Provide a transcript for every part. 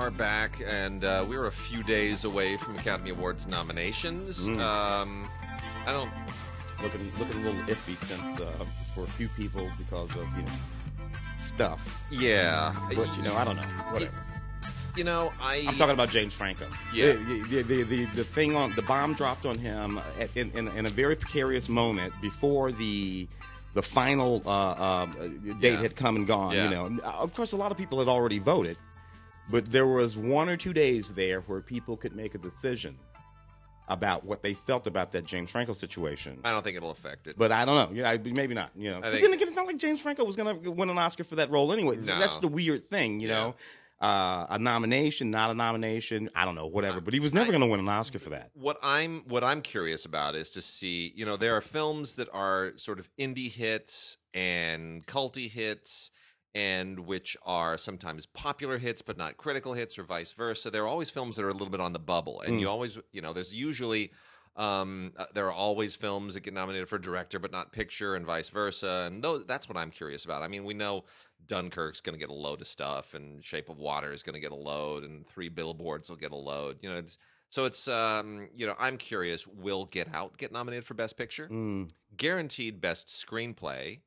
Are back, and uh, we're a few days away from Academy Awards nominations. Mm. Um, I don't. looking looking a little iffy since uh, for a few people because of you know stuff. Yeah, But you know, I don't know. Whatever. You know, I. I'm talking about James Franco. Yeah. The, the, the, the, thing on the bomb dropped on him at, in, in, in a very precarious moment before the the final uh, um, date Yeah. had come and gone. Yeah. You know, of course, a lot of people had already voted, but there was one or two days there where people could make a decision about what they felt about that James Franco situation. I don't think it'll affect it. But I don't know. Yeah, maybe not. You know, but think- then again, it's not like James Franco was going to win an Oscar for that role anyway. No. That's the weird thing, you Yeah. know. Uh, a nomination, not a nomination. I don't know, whatever. But he was never going to win an Oscar for that. what I'm what I'm curious about is to see, you know, there are films that are sort of indie hits and culty hits and which are sometimes popular hits but not critical hits or vice versa. There are always films that are a little bit on the bubble and Mm. you always, you know, there's usually um uh, there are always films that get nominated for director but not picture and vice versa and those, that's what i'm curious about i mean we know dunkirk's going to get a load of stuff and shape of water is going to get a load and three billboards will get a load you know it's so it's um you know i'm curious will get out get nominated for best picture Mm. guaranteed best screenplay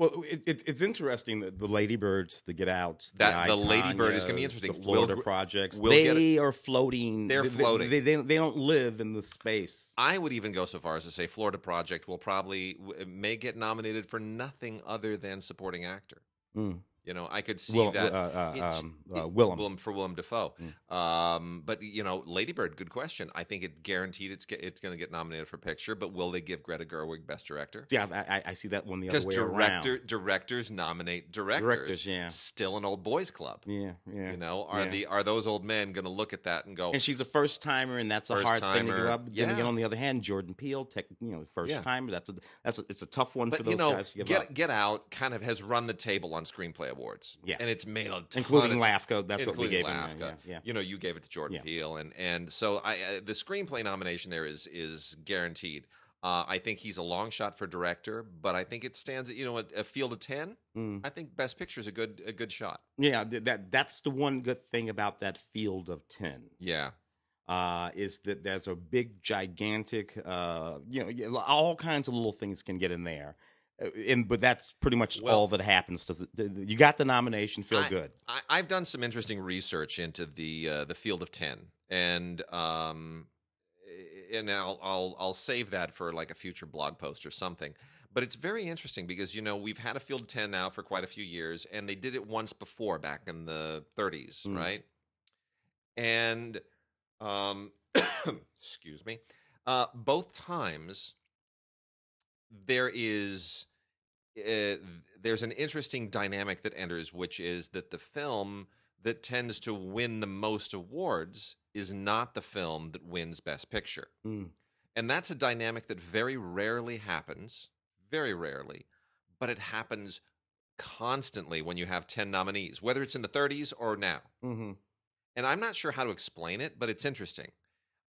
Well, it, it, it's interesting that the Ladybirds, the Get Outs, That- the, the Lady is gonna be Iconias, interesting. The Florida Gr- projects, Will they are floating. They're they, they- floating. They, they, they don't live in the space. i would even go so far as to say florida project will probably may get nominated for nothing other than supporting actor Mm. You know i could see Will, that uh, uh, um, uh, it- Willem. for Willem Dafoe. Mm. Um, but you know, Lady Bird, good question. I think it guaranteed it's it's going to get nominated for picture, but will they give Greta Gerwig Best Director? Yeah, I, I, see that one the other way director around. directors nominate directors. Directors, yeah. Still an old boys club. Yeah, yeah. You know, are yeah. the are those old men going to look at that and go? And she's a first timer, and that's a hard thing to give up. Then yeah. again, on the other hand, Jordan Peele, tech, you know, first Yeah. timer. That's a that's a, it's a tough one for those you know, guys to give Get up. Get Out kind of has run the table on screenplay awards. Yeah. and it's made a including of LAFCA. That's what we including gave him. LAFCA. Yeah, yeah. You know, you gave it to Jordan Yeah. Peele, and and so I uh, the screenplay nomination there is is guaranteed. Uh, I think he's a long shot for director, but I think it stands at you know a, a field of ten. Mm. I think Best Picture is a good a good shot. Yeah, th- that that's the one good thing about that field of ten. Yeah, Uh, is that there's a big, gigantic, uh, you know, all kinds of little things can get in there, and but that's pretty much Well- all that happens. Does it, you got the nomination? Feel I- good. I, I've done some interesting research into the uh, the field of ten, and um, and I'll I'll I'll save that for like a future blog post or something. But it's very interesting because you know we've had a field of ten now for quite a few years, and they did it once before back in the 30s, Mm. right? And um, excuse me, uh, both times there is uh, there's an interesting dynamic that enters, which is that the film that tends to win the most awards is not the film that wins Best Picture. Mm. And that's a dynamic that very rarely happens, very rarely, but it happens constantly when you have 10 nominees, whether it's in the 30s or now. hmm And I'm not sure how to explain it, but it's interesting.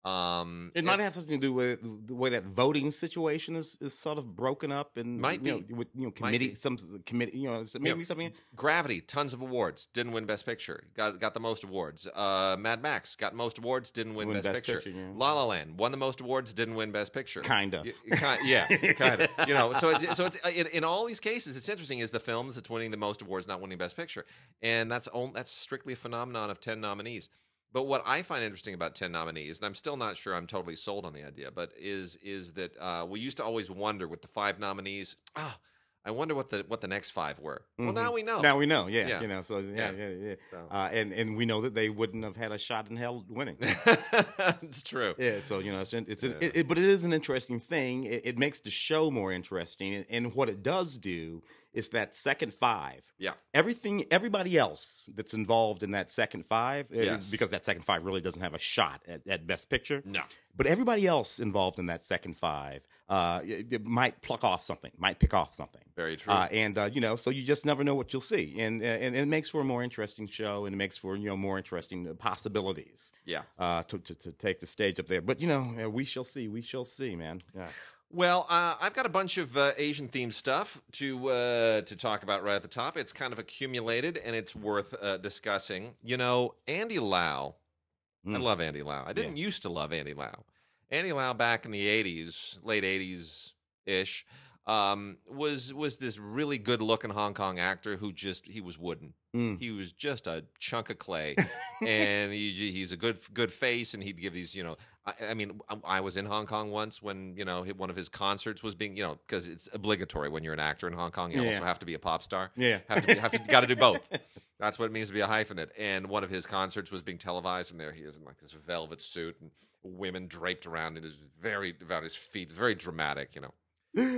Um, It might have something to do with the way that voting situation is, is sort of broken up and Might you know, be. with you know committee some committee you know maybe something Gravity, tons of awards, didn't win Best Picture. Got got the most awards. Uh, Mad Max got most awards, didn't win, Win Best, Best Picture. Picture, yeah. La La Land won the most awards, didn't win Best Picture. kind of Y- yeah, kind of. You know, so it's, so it's in, in all these cases, it's interesting is the films that's winning the most awards not winning Best Picture, and that's on, that's strictly a phenomenon of ten nominees. But what I find interesting about ten nominees, and I'm still not sure I'm totally sold on the idea, but is is that uh, we used to always wonder with the five nominees, ah, I wonder what the what the next five were. Well, Mhm. now we know. now we know yeah, Yeah. you know so yeah Yeah. yeah yeah, So. Uh, and and we know that they wouldn't have had a shot in hell winning it's true. yeah so you know it's, it's Yeah. it, it- but it is an interesting thing it, it makes the show more interesting and what it does do is that second five Yeah. everything everybody else that's involved in that second five uh, Yes. because that second five really doesn't have a shot at, at best picture No. But everybody else involved in that second five uh, it, it might pluck off something, might pick off something. Very true. Uh, and uh, you know, so you just never know what you'll see, and, and and it makes for a more interesting show, and it makes for you know more interesting uh, possibilities yeah. uh, to, to to take the stage up there. But you know, uh, we shall see, we shall see, man. Yeah. Well, uh, I've got a bunch of uh, Asian themed stuff to uh, to talk about right at the top. It's kind of accumulated, and it's worth uh, discussing. You know, Andy Lau. I Mm. love Andy Lau. I didn't used to love Andy Lau. Andy Lau back in the '80s, late '80s ish, um, was was this really good looking Hong Kong actor who just he was wooden. Mm. He was just a chunk of clay, and he, he's a good good face, and he'd give these, you know. I, I mean, I, I was in Hong Kong once when you know one of his concerts was being, you know, because it's obligatory when you're an actor in Hong Kong, you Yeah. also have to be a pop star. Yeah. Have to be, have to got to do both. That's what it means to be a hyphenate. And one of his concerts was being televised, and there he is in like this velvet suit and women draped around it, very about his feet, very dramatic, you know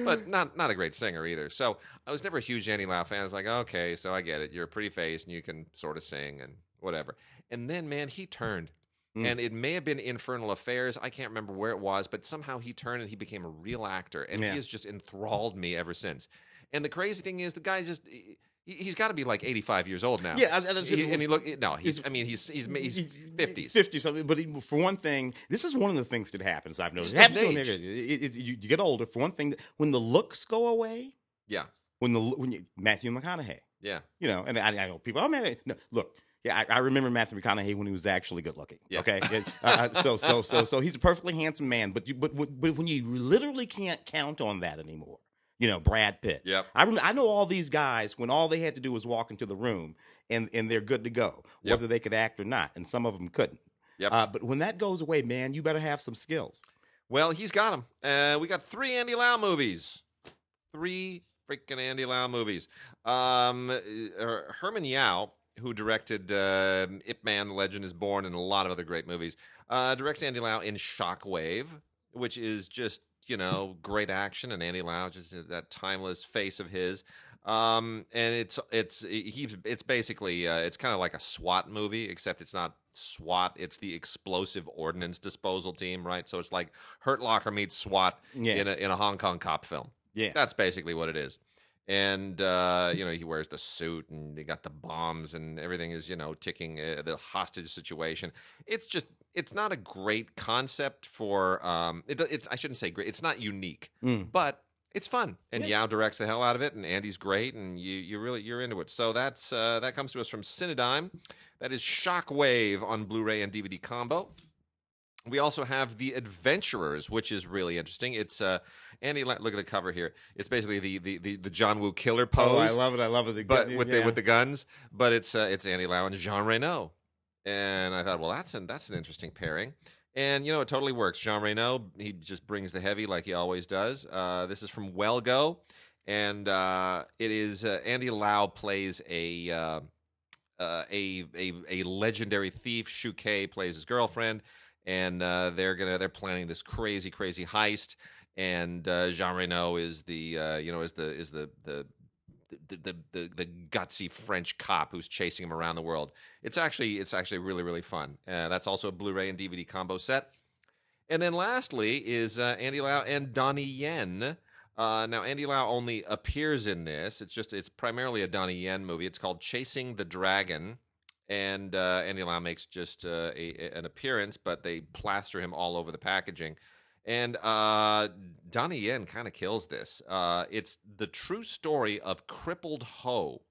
but not not a great singer either. So I was never a huge Andy Lau fan. I was like, okay, so I get it. You're a pretty face and you can sort of sing and whatever. And then, man, he turned. Mm. And it may have been Infernal Affairs. I can't remember where it was, but somehow he turned and he became a real actor. And Yeah. he has just enthralled me ever since. And the crazy thing is, the guy just, he, he's got to be like 85 years old now. Yeah, I- I- He- and he look, no, he's, he's- I mean, he's, he's, he's 50s. 50 something. But he- for one thing, this is one of the things that happens. I've noticed. It happens it- it- you, you get older. For one thing, when the looks go away, Yeah. when the when you, Matthew McConaughey, Yeah. you know, and I, I know people. Oh man, no, look. Yeah, I, I remember Matthew McConaughey when he was actually good looking. Yeah. Okay, uh, so so so so he's a perfectly handsome man, but you, but but when you literally can't count on that anymore, you know, Brad Pitt. Yep. I rem- I know all these guys when all they had to do was walk into the room and and they're good to go, Yep. whether they could act or not, and some of them couldn't. Yep. Uh, but when that goes away, man, you better have some skills. Well, he's got them. Uh, we got three Andy Lau movies. Three freaking Andy Lau movies. Um, uh, Herman Yao, who directed uh, Ip Man, The Legend is Born, and a lot of other great movies, uh, directs Andy Lau in Shockwave, which is just, you know, great action. And Andy Lau, just that timeless face of his. Um, and it's it's he's it's basically uh, it's kind of like a SWAT movie, except it's not SWAT. It's the Explosive Ordnance Disposal Team, right? So it's like Hurt Locker meets SWAT Yeah. in a in a Hong Kong cop film. Yeah. That's basically what it is. And uh, you know he wears the suit, and they got the bombs, and everything is you know ticking. Uh, the hostage situation. It's just it's not a great concept for um. It, it's I shouldn't say great. It's not unique, Mm. but it's fun. And Yeah. Yao directs the hell out of it, and Andy's great, and you you really you're into it. So that's uh, that comes to us from Cinedigm. That is Shockwave on Blu-ray and DVD combo. We also have The Adventurers, which is really interesting. It's uh, Andy. Look at the cover here. It's basically the the the, the John Woo killer pose Oh, I love it. I love it. The but with yeah. the with the guns. But it's uh, it's Andy Lau and Jean Reno, and I thought, well, that's an that's an interesting pairing. And you know, it totally works. Jean Reno, he just brings the heavy like he always does. Uh, this is from Wellgo, and uh, it is uh, Andy Lau plays a. Uh, uh, a, a a legendary thief. Shu Qi plays his girlfriend, and uh, they're gonna they're planning this crazy crazy heist. And uh, Jean Reno is the uh, you know is the is the the the, the the the gutsy French cop who's chasing him around the world. It's actually it's actually really really fun. Uh, that's also a Blu-ray and DVD combo set. And then lastly is uh, Andy Lau and Donnie Yen. Uh, now Andy Lau only appears in this. It's just it's primarily a Donnie Yen movie. It's called Chasing the Dragon, and uh, Andy Lau makes just uh, a, an appearance, but they plaster him all over the packaging. And uh, Donnie Yen kind of kills this. Uh, it's the true story of Crippled Ho,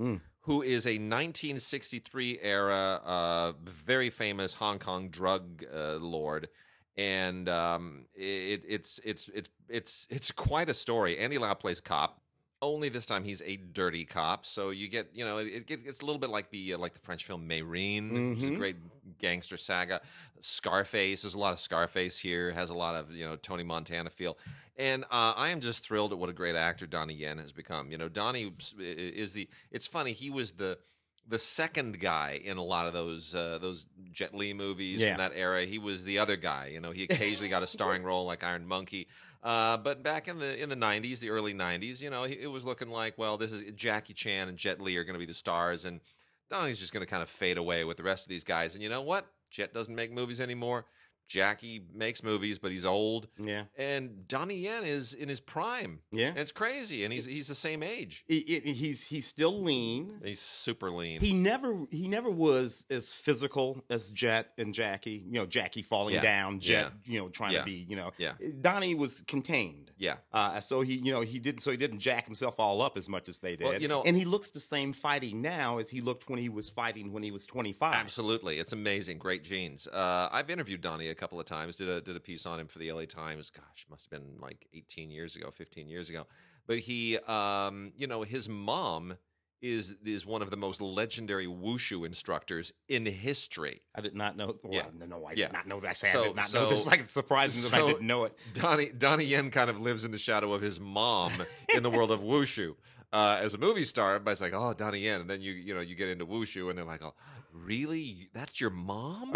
Mm. who is a 1963 era uh, very famous Hong Kong drug uh, lord. And um, it, it's it's it's it's it's quite a story. Andy Lau plays cop. Only this time he's a dirty cop, so you get you know it, gets it's a little bit like the uh, like the French film Mesrine, which is a Mhm. great gangster saga. Scarface, there's a lot of Scarface here. Has a lot of you know Tony Montana feel, and uh, I am just thrilled at what a great actor Donnie Yen has become. You know, Donnie is the. It's funny he was the the second guy in a lot of those uh, those Jet Li movies Yeah. from that era. He was the other guy. You know, he occasionally got a starring role like Iron Monkey. Uh, but back in the in the '90s, the early '90s, you know, it was looking like, well, this is Jackie Chan and Jet Li are going to be the stars, and Donnie's just going to kind of fade away with the rest of these guys. And you know what? Jet doesn't make movies anymore. Jackie makes movies, but he's old. Yeah. And Donnie Yen is in his prime. Yeah. And it's crazy. And he's he's the same age. He- he- he's he's still lean. He's super lean. He never he never was as physical as Jet and Jackie. You know, Jackie falling Yeah. down, Jet, Yeah. you know, trying Yeah. to be, you know. Yeah. Donnie was contained. yeah. Uh, so he, you know, he didn't. So he didn't jack himself all up as much as they did. Well, you know- and he looks the same fighting now as he looked when he was fighting when he was twenty five. Absolutely, it's amazing. Great genes. Uh, I've interviewed Donnie a couple of times. Did a did a piece on him for the LA Times. Gosh, must have been like 18 years ago, 15 years ago. But he, um, you know, his mom is is one of the most legendary wushu instructors in history. I did not know. Well, Yeah. no, no, I Yeah. did not know that. I say I did not know so- this. Like it's surprising that I didn't know it. Donnie Donnie Yen kind of lives in the shadow of his mom in the world of wushu. Uh, as a movie star, everybody's like, "Oh, Donnie Yen," and then you you know you get into wushu, and they're like, "Oh, really? That's your mom?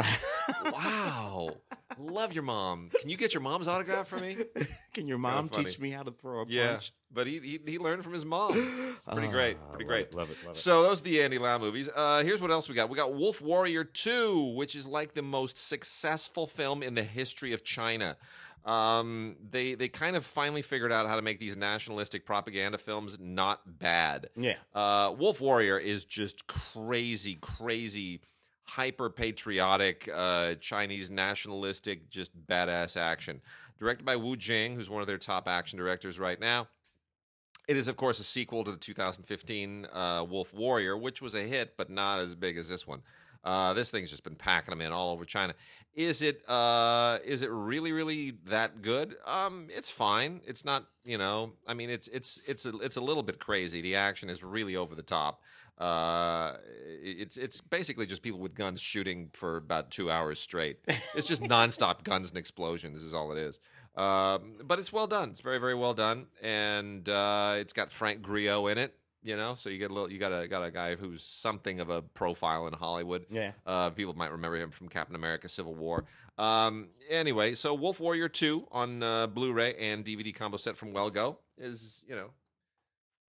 wow, love your mom. Can you get your mom's autograph for me?" Can your kinda mom funny. teach me how to throw a Yeah, punch? but he, he he learned from his mom. Pretty great, Ah, pretty love great. it, Love it. Love it. So those are the Andy Lau movies. Uh, here's what else we got. We got Wolf Warrior 2, which is like the most successful film in the history of China. Um, they they kind of finally figured out how to make these nationalistic propaganda films not bad. yeah. Uh, Wolf Warrior is just crazy, crazy, hyper patriotic, uh, Chinese nationalistic, just badass action. Directed by Wu Jing, who's one of their top action directors right now. It is, of course, a sequel to the 2015 uh, Wolf Warrior, which was a hit, but not as big as this one. Uh, this thing's just been packing them in all over China. Is it? Uh, is it really, really that good? Um, it's fine. It's not. You know, I mean, it's it's it's a, it's a little bit crazy. The action is really over the top. Uh, it's it's basically just people with guns shooting for about two hours straight. It's just nonstop guns and explosions. Is all it is. Um, but it's well done. It's very very well done, and uh, it's got Frank Grillo in it. You know, so you get a little. You got a got a guy who's something of a profile in Hollywood. Yeah. Uh, people might remember him from Captain America: Civil War. Um, anyway, so Wolf Warrior Two on uh, Blu-ray and DVD combo set from Well Go is you know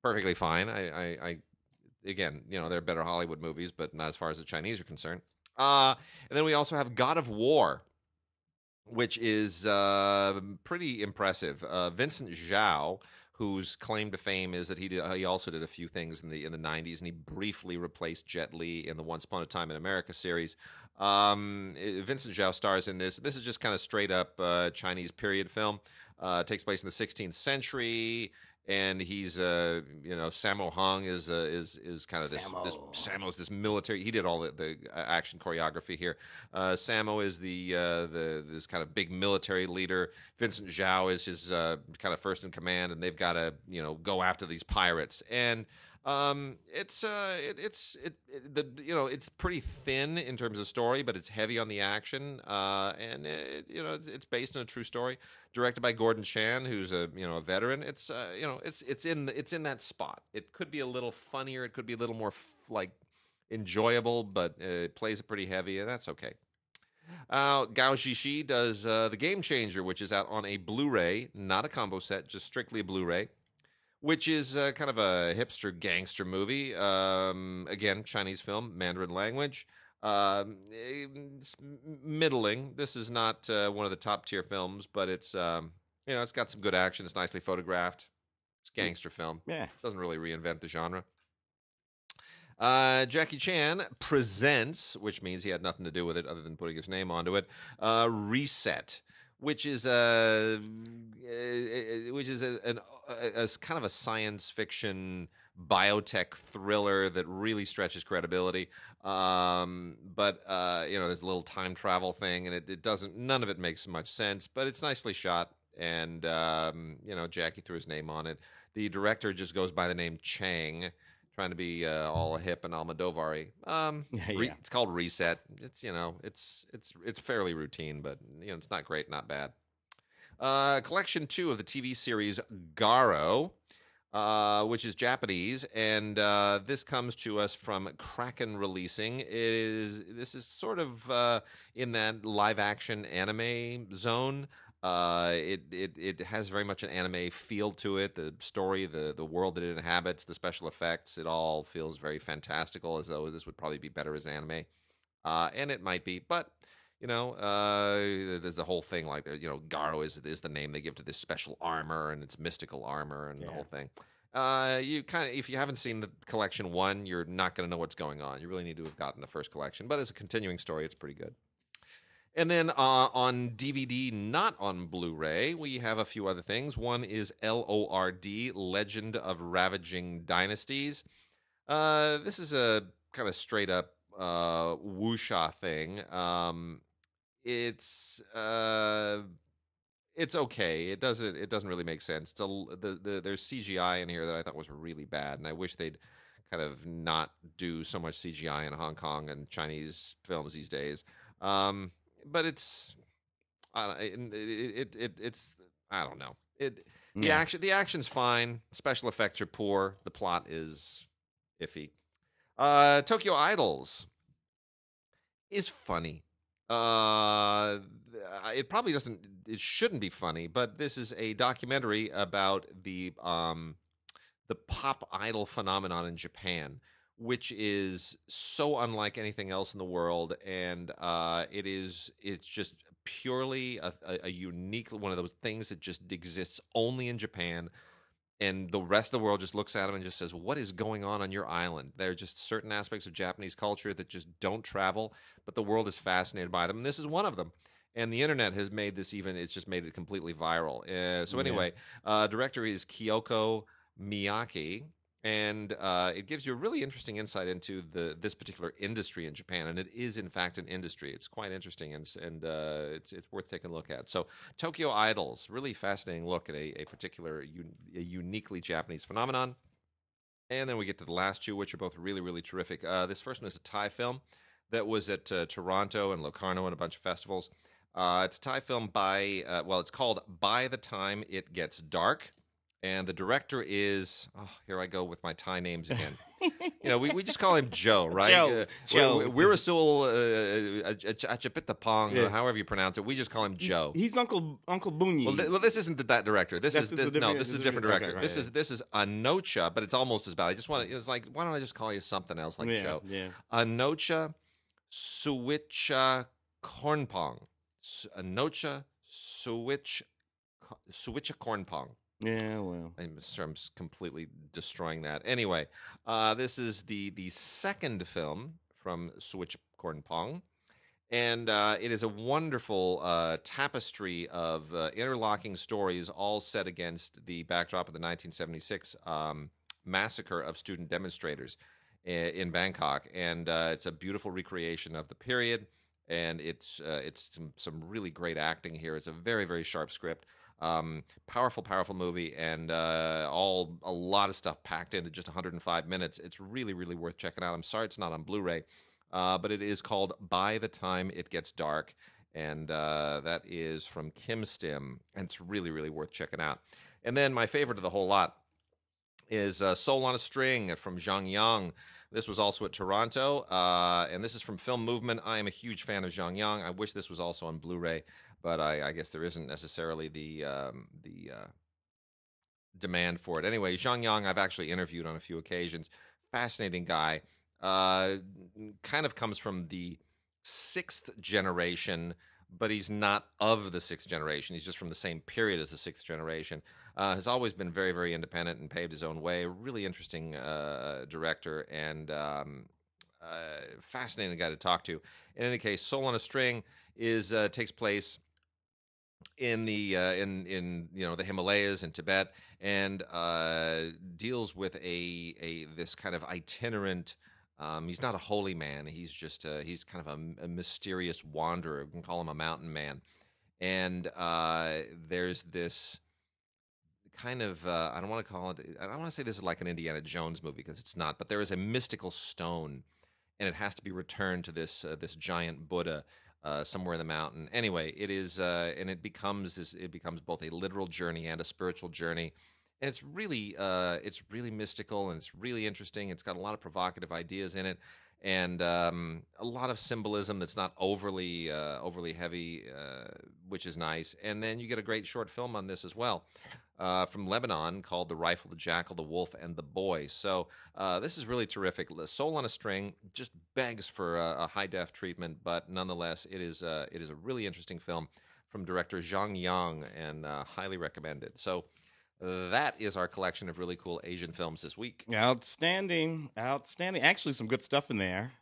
perfectly fine. I, I, I again, you know, they're better Hollywood movies, but not as far as the Chinese are concerned. Uh, and then we also have God of War, which is uh, pretty impressive. Uh, Vincent Zhao, whose claim to fame is that he did, he also did a few things in the in the '90s, and he briefly replaced Jet Li in the Once Upon a Time in America series. Um, eh, Vincent Zhao stars in this. This is just kind of straight up uh, Chinese period film. Uh, takes place in the 16th century, and he's uh, you know Sammo Hung is uh, is is kind of this this Sammo. Sammo's this military. He did all the, the uh, action choreography here. Uh, Sammo is the uh, the this kind of big military leader. Vincent Zhao is his uh, kind of first in command, and they've got to you know go after these pirates. And um, it's uh, it, it's it, it the you know it's pretty thin in terms of story, but it's heavy on the action. Uh, and it, you know it's, it's based on a true story, directed by Gordon Chan, who's a you know a veteran. It's uh, you know it's it's in it's in that spot. It could be a little funnier. It could be a little more f- like enjoyable, but uh, it plays it pretty heavy, and that's okay. Uh, Gao Xixi does uh, the Game Changer, which is out on a Blu-ray, not a combo set, just strictly a Blu-ray, which is uh, kind of a hipster gangster movie. Um, again, Chinese film, Mandarin language. Um, middling. This is not uh, one of the top tier films, but it's um, you know it's got some good action. It's nicely photographed. It's a gangster film Yeah. doesn't really reinvent the genre. Uh, Jackie Chan presents, which means he had nothing to do with it other than putting his name onto it. Uh, Reset, which is a, uh, which is a, an, a, a kind of a science fiction biotech thriller that really stretches credibility. Um, but uh, you know, there's a little time travel thing, and it, it doesn't. None of it makes much sense, but it's nicely shot. And um, you know, Jackie threw his name on it. The director just goes by the name Chang, trying to be uh, all hip and Almodovar. Um, re- Yeah. it's called Reset. It's you know, it's it's it's fairly routine, but you know, it's not great, not bad. Uh, collection two of the TV series Garo, uh, which is Japanese, and uh, this comes to us from Kraken Releasing. It is this is sort of uh, in that live action anime zone. Uh, it, it it has very much an anime feel to it. The story, the the world that it inhabits, the special effects, it all feels very fantastical, as though this would probably be better as anime. Uh, and it might be, but You know, uh, there's the whole thing like you know, Garo is is the name they give to this special armor, and it's mystical armor, and the whole thing. Uh, you kind of, if you haven't seen the collection one, you're not going to know what's going on. You really need to have gotten the first collection, but as a continuing story, it's pretty good. And then uh, on DVD, not on Blu-ray, we have a few other things. One is L.O.R.D. Legend of Ravaging Dynasties. Uh, this is a kind of straight up uh, wuxia thing. Um, it's uh, it's okay. It doesn't it doesn't really make sense. A, the, the there's CGI in here that I thought was really bad, and I wish they'd kind of not do so much CGI in Hong Kong and Chinese films these days. Um, but it's I don't, it, it, it, it it's I don't know. It the Yeah. action the action's fine. Special effects are poor. The plot is iffy. Uh, Tokyo Idols is funny. Uh, it probably doesn't. It shouldn't be funny, but this is a documentary about the um, the pop idol phenomenon in Japan, which is so unlike anything else in the world, and uh, it is it's just purely a, a, unique one of those things that just exists only in Japan. And the rest of the world just looks at them and just says, "What is going on on your island?" There are just certain aspects of Japanese culture that just don't travel, but the world is fascinated by them. And this is one of them. And the internet has made this even; it's just made it completely viral. Uh, so Yeah. anyway, uh, director is Kyoko Miyake, and uh, it gives you a really interesting insight into the this particular industry in Japan, and it is in fact an industry. It's quite interesting, and and uh, it's it's worth taking a look at. So Tokyo Idols, really fascinating look at a, a particular un, a uniquely Japanese phenomenon. And then we get to the last two, which are both really really terrific. Uh, this first one is a Thai film that was at uh, Toronto and Locarno and a bunch of festivals. Uh, it's a Thai film by, uh, well, it's called By the Time It Gets Dark. And the director is, oh, here I go with my Thai names again. you know, we, we just call him Joe, right? Joe, Uh, Joe. We're Wirasul uh, Achapitapong, Yeah. or however you pronounce it. We just call him Joe. He's Uncle Uncle Boonmee. Well, th- well, this isn't that director. This That's is this, no, this is a different director. okay, this right, is this is Anocha, but it's almost as bad. I just want to. It's like, why don't I just call you something else like yeah, Joe? Yeah. Anocha Suwicha Cornpong. S- Anocha Suwich Suwichakornpong. Yeah, well. I'm, I'm completely destroying that. Anyway, uh, this is the the second film from Switch Corn Pong, and uh, it is a wonderful uh, tapestry of uh, interlocking stories, all set against the backdrop of the 1976 um, massacre of student demonstrators i- in Bangkok, and uh, it's a beautiful recreation of the period. And it's uh, it's some, some really great acting here. It's a very very sharp script. Um, powerful, powerful movie, and uh, all a lot of stuff packed into just 105 minutes. It's really, really worth checking out. I'm sorry it's not on Blu-ray, uh, but it is called By the Time It Gets Dark, and uh, that is from KimStim, and it's really, really worth checking out. And then my favorite of the whole lot is uh, Soul on a String from Zhang Yang. This was also at Toronto, uh, and this is from Film Movement. I am a huge fan of Zhang Yang. I wish this was also on Blu-ray, but I, I guess there isn't necessarily the um, the uh, demand for it. Anyway, Zhang Yang, I've actually interviewed on a few occasions. Fascinating guy. Uh, kind of comes from the sixth generation, but he's not of the sixth generation. He's just from the same period as the sixth generation. Uh, has always been very, very independent and paved his own way. Really interesting uh, director and um, uh, fascinating guy to talk to. In any case, Soul on a String is uh, takes place in the uh, in in you know the Himalayas and Tibet and uh, deals with a a this kind of itinerant. Um, he's not a holy man. He's just a, he's kind of a, a mysterious wanderer. We can call him a mountain man. And uh, there's this kind of uh, I don't want to call it. I don't want to say this is like an Indiana Jones movie because it's not. But there is a mystical stone, and it has to be returned to this uh, this giant Buddha uh, somewhere in the mountain. Anyway, it is, uh, and it becomes this. It becomes both a literal journey and a spiritual journey, and it's really, uh, it's really mystical and it's really interesting. It's got a lot of provocative ideas in it, and um, a lot of symbolism that's not overly uh, overly heavy, uh, which is nice. And then you get a great short film on this as well. Uh, from Lebanon called The Rifle, the Jackal, the Wolf, and the Boy. So uh, this is really terrific. The Soul on a String just begs for a, a high def treatment, but nonetheless, it is uh, it is a really interesting film from director Zhang Yang and uh, highly recommended. So that is our collection of really cool Asian films this week. Outstanding, outstanding. Actually, some good stuff in there.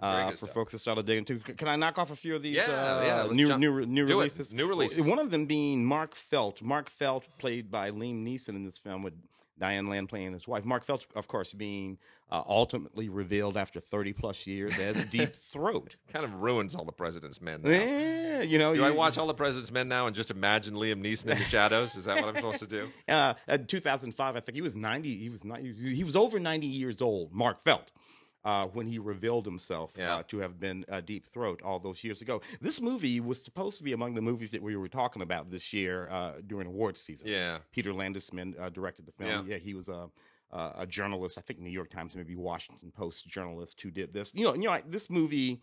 Uh, for stuff. folks that started digging too, can I knock off a few of these? Yeah, uh, yeah, new jump- new new do it. releases. New releases. One of them being Mark Felt. Mark Felt, played by Liam Neeson in this film, with Diane Lane playing his wife. Mark Felt, of course, being uh, ultimately revealed after thirty plus years as Deep Throat. Kind of ruins all the President's Men. Now. yeah, you know. Do I watch all the President's Men now and just imagine Liam Neeson in the shadows? Is that what I'm supposed to do? uh, uh, 2005, I think he was 90. He was 90, he was over 90 years old. Mark Felt. Uh, when he revealed himself Yeah. uh, to have been uh, Deep Throat all those years ago. This movie was supposed to be among the movies that we were talking about this year uh, during awards season. Yeah. Peter Landesman uh, directed the film. Yeah. Yeah, he was a, a a journalist. I think New York Times, maybe Washington Post journalist who did this. You know, you know, I- this movie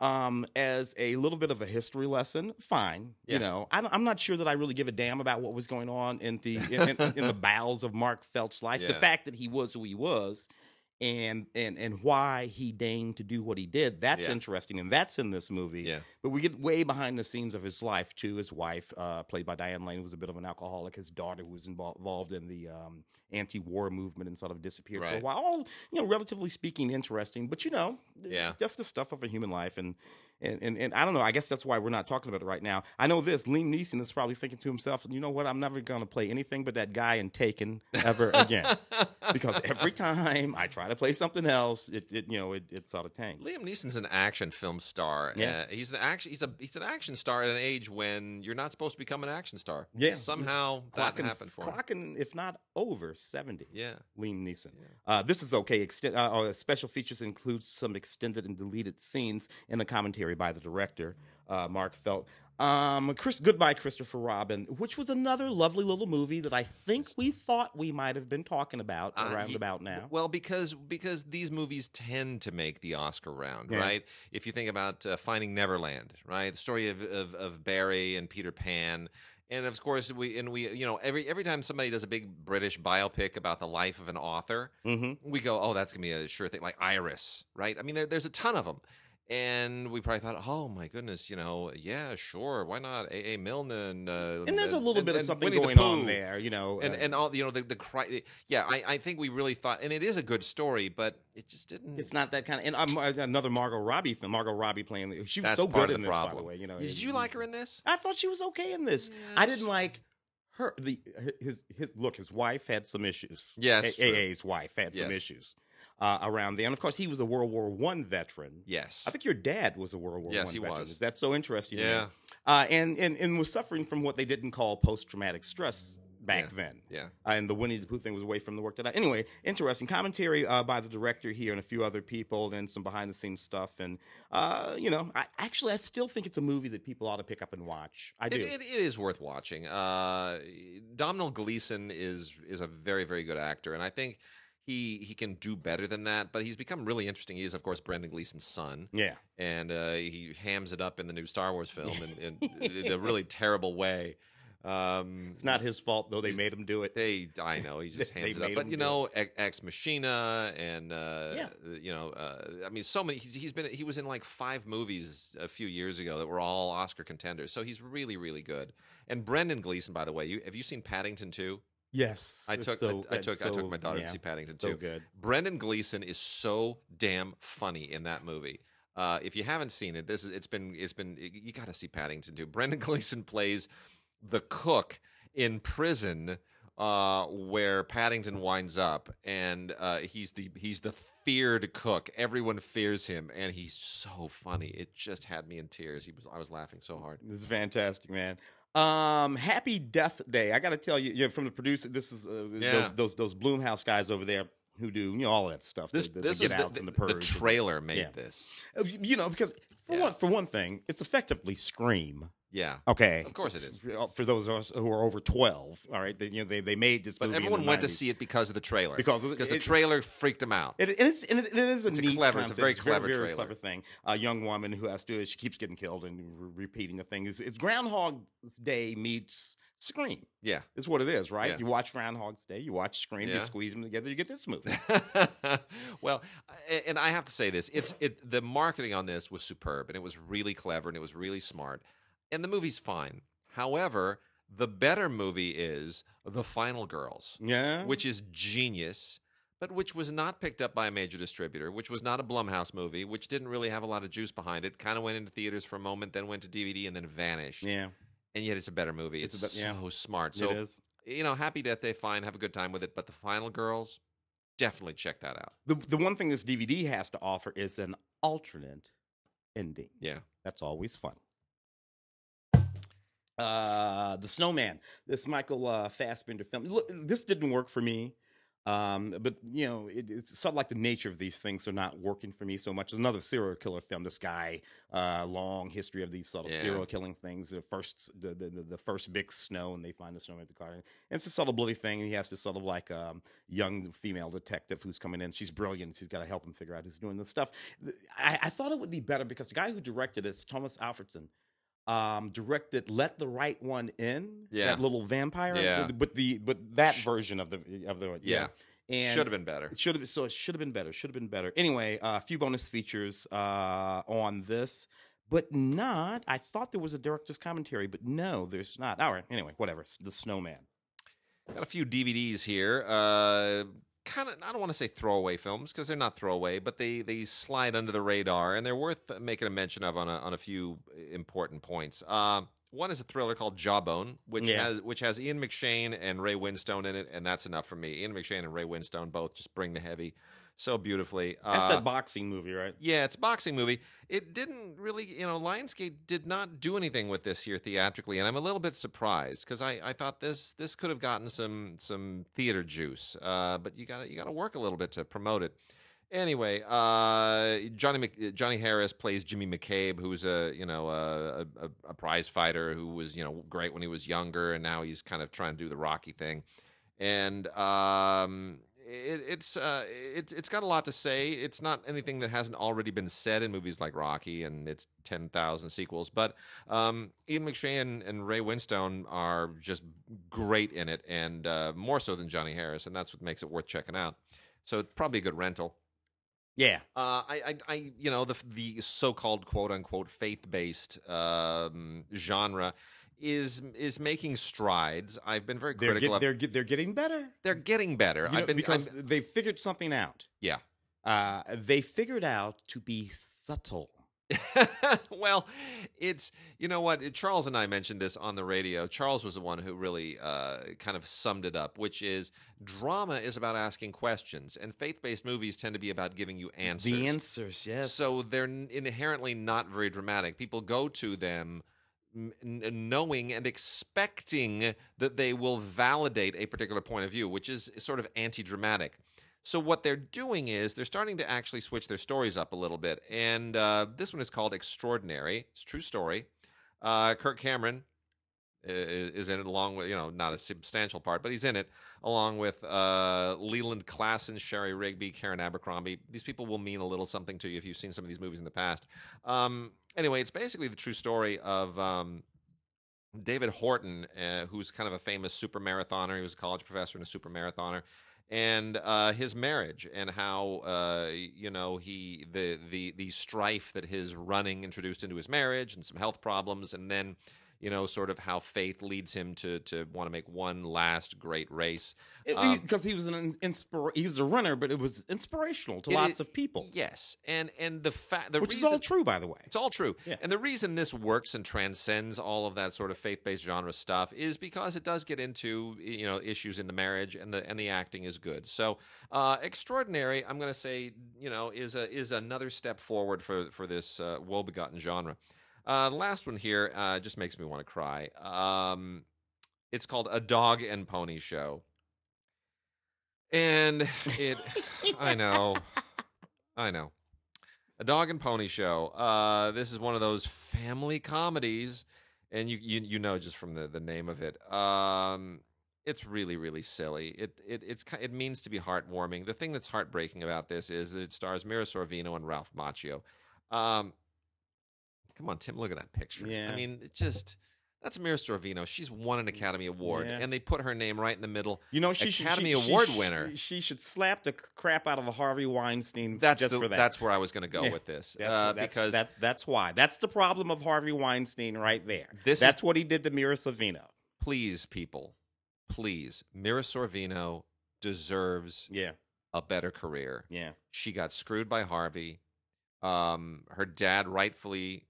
um, as a little bit of a history lesson. Fine, Yeah. you know, I I'm not sure that I really give a damn about what was going on in the in, in, in the bowels of Mark Felt's life. The fact that he was who he was. And, and and why he deigned to do what he did that's Yeah. interesting and that's in this movie Yeah. but we get way behind the scenes of his life too. His wife, uh, played by Diane Lane, who was a bit of an alcoholic. His daughter, who was invol- involved in the um, anti-war movement and sort of disappeared for a while. All you know, relatively speaking, interesting. But you know, Yeah. just the stuff of a human life. And, and and and I don't know. I guess that's why we're not talking about it right now. I know this. Liam Neeson is probably thinking to himself, you know what? I'm never going to play anything but that guy in Taken ever again. because every time I try to play something else, it, it you know it, it sort of tanks. Liam Neeson's an action film star. Yeah. Uh, he's an action. He's a he's an action star at an age when you're not supposed to become an action star. Yeah. Somehow that clocking, happened for him. clocking, if not over seventy. Yeah. Liam Neeson. Uh, this is okay. Extend, uh, uh, special features include some extended and deleted scenes in the commentary by the director, uh, Mark Felt. Um, Chris, Goodbye, Christopher Robin, which was another lovely little movie that I think we thought we might have been talking about Uh, around ye- about now. Well, because because these movies tend to make the Oscar round, Yeah. right? If you think about uh, Finding Neverland, right, the story of, of of Barry and Peter Pan, and of course we and we you know every every time somebody does a big British biopic about the life of an author, hmm we go, oh, that's gonna be a sure thing, like Iris, right? I mean, there, there's a ton of them. And we probably thought, oh my goodness, you know, yeah, sure, why not? A. A. Milne and uh, And there's a little and- bit of something the going on there, you know. and uh, and all you know the the cri- yeah I, I think we really thought and it is a good story but it just didn't it's not that kind of. And um, another Margot Robbie film. Margot Robbie playing. She was that's so good in the this, by the way. You know, did you like her in this I thought she was okay in this. I didn't like her. The his his look. His wife had some issues. Yes. AA's wife had some issues uh, around there, and of course he was a World War One veteran. yes I think your dad was a World War Yes, One he veteran. was. Is that so interesting? Yeah. Uh, and and and was suffering from what they didn't call post traumatic stress back Yeah. then. yeah Uh, and the Winnie the Pooh thing was away from the work that I. Anyway, interesting commentary uh, by the director here and a few other people, and some behind the scenes stuff. And uh, you know, I actually I still think it's a movie that people ought to pick up and watch. I do. it, it, it is worth watching uh Domhnall Gleeson is is a very very good actor and I think he he can do better than that but he's become really interesting he is of course Brendan Gleeson's son yeah. and uh, he hams it up in the new Star Wars film in, in, in a really terrible way um It's not his fault though. They made him do it. They, I know, he just hands it up. But you know, Ex- Machina, and uh, Yeah. you know, uh, I mean, so many. He's, he's been, he was in like five movies a few years ago that were all Oscar contenders. So he's really, really good. And Brendan Gleeson, by the way, you have you seen Paddington two? Yes, I took, so- I, I took, I took my daughter yeah, to see Paddington So good. Brendan Gleeson is so damn funny in that movie. Uh, if you haven't seen it, this is it's been it's been you got to see Paddington too. Brendan Gleeson plays the cook in prison uh, where Paddington winds up, and uh, he's the he's the feared cook. Everyone fears him, and he's so funny. It just had me in tears. He was I was laughing so hard. This is fantastic, man. Um, Happy Death Day. I got to tell you, you know, from the producer, this is uh, Yeah. those those those Blumhouse guys over there who do you know all that stuff. This the, the, this the Get the, the the, and- trailer made yeah. this. You know, because for Yeah. one for one thing, it's effectively Scream. Yeah. Okay, Of course it is. For, uh, for those of us who are over twelve, all right, they, you know they, they made this. But everyone went to see it because of the trailer. Because of the- because the it- trailer freaked them out. It, it is. It is, it is a It's a clever- it's a very It's clever very, trailer. clever thing. A young woman who has to. She keeps getting killed and re- repeating the thing. It's, it's Groundhog Day meets Scream. yeah. It's what it is, right? Yeah. You watch Groundhog's Day. You watch Scream. You squeeze them together. You get this movie. well, and I have to say this: it's it. The marketing on this was superb, and it was really clever, and it was really smart, and the movie's fine. However, the better movie is The Final Girls, yeah. which is genius. But which was not picked up by a major distributor, which was not a Blumhouse movie, which didn't really have a lot of juice behind it. Kind of went into theaters for a moment, then went to DVD, and then vanished. Yeah. And yet, it's a better movie. It's, It's a so yeah. smart. So is. you know, Happy Death Day, fine, have a good time with it. But The Final Girls, definitely check that out. The the one thing this DVD has to offer is an alternate ending. Yeah. That's always fun. Uh, the Snowman, this Michael uh, Fassbender film. Look, this didn't work for me, um, but you know, it, it's sort of like the nature of these things are not working for me so much. It's another serial killer film. This guy, uh, long history of these sort of Yeah. serial killing things. The first, the, the the- first big snow, and they find the snowman at the car. And it's a sort of bloody thing. And he has this sort of like um, young female detective who's coming in. She's brilliant. She's got to help him figure out who's doing this stuff. I, I thought it would be better because the guy who directed it, Tomas Alfredson, um, directed "Let the Right One In." Yeah. that little vampire. Yeah. but- the but that version of the of the Yeah. And Should have been better. should have so it should have been better. Should have been better. Anyway, uh, a few bonus features uh, on this, but not. I thought there was a director's commentary, but no, there's not. All right. Anyway, whatever. The Snowman. Got a few DVDs here. Uh, kind of, I don't want to say throwaway films because they're not throwaway, but they they slide under the radar and they're worth making a mention of on a on a few important points. Um, one is a thriller called Jawbone, which Yeah. has which has Ian McShane and Ray Winstone in it, and that's enough for me. Ian McShane and Ray Winstone both just bring the heavy so beautifully. That's Uh, that boxing movie, right? Yeah, it's a boxing movie. It didn't really, you know, Lionsgate did not do anything with this here theatrically, and I'm a little bit surprised because I, I thought this this could have gotten some some theater juice, uh, but you got you got to work a little bit to promote it. Anyway, uh, Johnny Mc, Johnny Harris plays Jimmy McCabe, who's a you know a, a, a prize fighter who was you know great when he was younger, and now he's kind of trying to do the Rocky thing, and um, it, it's uh, it's it's got a lot to say. It's not anything that hasn't already been said in movies like Rocky and its ten thousand sequels. But um, Ian McShane and Ray Winstone are just great in it, and uh, more so than Johnny Harris, and that's what makes it worth checking out. So it's probably a good rental. Yeah. Uh, I, I, I, you know, the the so-called quote unquote faith-based um, genre is is making strides. I've been very They're, critical. get, of, they're get- they're getting better. they're getting better. You know, I've been because I'm- they figured something out. yeah. Uh, they figured out to be subtle. well, it's you know what Charles and I mentioned this on the radio. Charles was the one who really uh, kind of summed it up, which is drama is about asking questions, and faith-based movies tend to be about giving you answers. The answers, yes. So they're inherently not very dramatic. People go to them knowing and expecting that they will validate a particular point of view, which is sort of anti-dramatic. So what they're doing is they're starting to actually switch their stories up a little bit, and uh, this one is called Extraordinary. It's true story. Uh, Kirk Cameron is in it along with you know not a substantial part, but he's in it along with uh, Leland Klassen, Shari Rigby, Karen Abercrombie. These people will mean a little something to you if you've seen some of these movies in the past. Um, anyway, it's basically the true story of. Um, David Horton, uh, who's kind of a famous super marathoner. He was a college professor and a super marathoner, and uh, his marriage and how uh, you know he the the the strife that his running introduced into his marriage and some health problems, and then you know sort of how faith leads him to to want to make one last great race. Um, because he was an inspir- he was a runner, but it was inspirational to It lots of people, Yes, and and the fact the which reason, is all true, by the way. It's all true. Yeah. And the reason this works and transcends all of that sort of faith-based genre stuff is because it does get into you know issues in the marriage and the and the acting is good. So, uh, extraordinary, I'm going to say, you know, is a is another step forward for for this uh, woe-begotten genre. Uh, the last one here uh, just makes me want to cry. Um, it's called A Dog and Pony Show. And it, I know, I know. A Dog and Pony Show. Uh, this is one of those family comedies, and you you you know just from the the name of it. Um, it's really really silly. It it it's it means to be heartwarming. The thing that's heartbreaking about this is that it stars Mira Sorvino and Ralph Macchio. Um, come on, Tim, look at that picture. Yeah. I mean, it just that's Mira Sorvino. She's won an Academy Award, Yeah. and they put her name right in the middle. You know, she should- Academy she, she Award sh- winner. She should slap the crap out of a Harvey Weinstein That's just the, for that. that's where I was going to go Yeah. with this That's, uh, that's- because that's that's why. That's the problem of Harvey Weinstein right there. This is- that's what he did to Mira Sorvino. please, people, please, Mira Sorvino deserves Yeah, a better career. yeah. She got screwed by Harvey. Um, her dad rightfully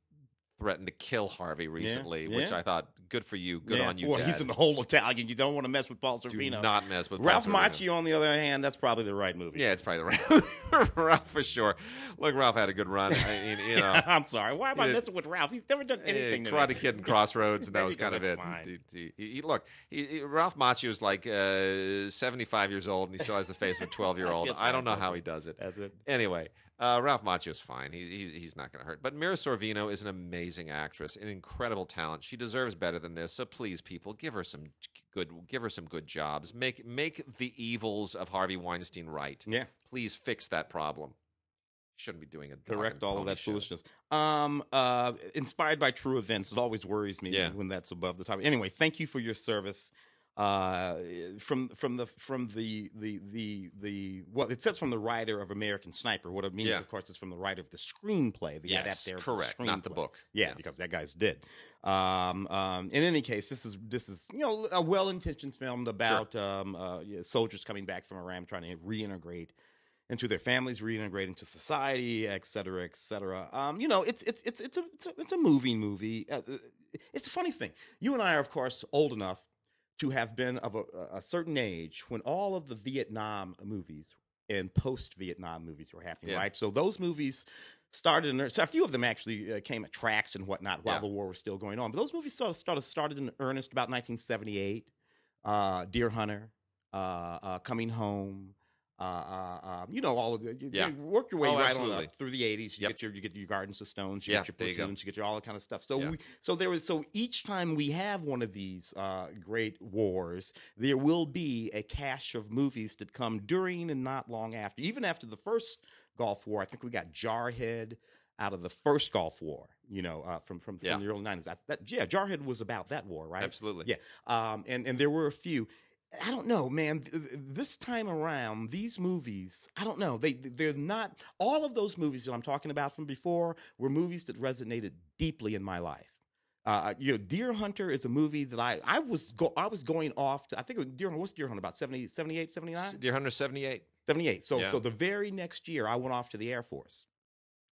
threatened to kill Harvey recently, which yeah. I thought, good for you, good yeah. on you, Well, Dad. he's an old Italian. You don't want to mess with Paul Sorvino. Do not mess with Paul Ralph. Macchio, on the other hand, that's probably the right movie. Yeah, it's probably the right Ralph for sure. Look, Ralph had a good run. I mean, you know, I'm sorry. Why am I Yeah. messing with Ralph? He's never done anything. To Karate me. Kid and Crossroads, and that was kind of it. He- he- he- look, Ralph Macchio is like uh, 75 years old, and he still has the face of a 12 year old. I don't know how he does it. That's it. Anyway, uh, Ralph Macchio's fine. He, he, he's not going to hurt. But Mira Sorvino is an amazing actress, an incredible talent. She deserves better than this. So please, people, give her some good, give her some good jobs. Make make the evils of Harvey Weinstein right. Yeah. Please fix that problem. Shouldn't be doing a dog correct all of that show. foolishness. Um, uh, inspired by true events. It always worries me Yeah. when that's above the top. Anyway, thank you for your service. Uh, from from the from the the the the well, it says from the writer of American Sniper. What it means, Yeah. of course, is from the writer of the screenplay, the Yes, correct, not the book. Yeah, because that guy's dead. Um, um, in any case, this is this is you know a well-intentioned film about um, uh, soldiers coming back from Iran trying to reintegrate into their families, reintegrate into society, et cetera, et cetera. Um, you know, it's it's it's it's a it's a, it's a moving movie. Uh, uh, it's a funny thing. You and I are, of course, old enough to have been of a, a certain age when all of the Vietnam movies and post-Vietnam movies were happening, Yeah. right? So those movies started in so a few of them actually uh, came at tracks and whatnot while Yeah. the war was still going on. But those movies sort of started started in earnest about 1978. Uh, Deer Hunter, uh, uh, Coming Home. Uh, uh, um, you know all of the you, Yeah. you work your way Oh, right absolutely. on up through the 80s. You Yep. get your you get your Gardens of Stones, you Yeah, get your there you you, get your all that kind of stuff. So Yeah. we so there was so each time we have one of these uh, great wars, there will be a cache of movies that come during and not long after. Even after the first Gulf War, I think we got Jarhead out of the first Gulf War. You know, uh, from from, from Yeah. the early nineties. That yeah, Jarhead was about that war, right? Absolutely. Yeah, um, and and there were a few. I don't know, man. Th- th- This time around, these movies, I don't know. They they're not all of those movies that I'm talking about from before were movies that resonated deeply in my life. Uh, you know, Deer Hunter is a movie that I I was go, I was going off to. I think it was Deer Hunter. What's Deer Hunter about 70, 78, 79? Deer Hunter 78. 78. So Yeah. so the very next year I went off to the Air Force,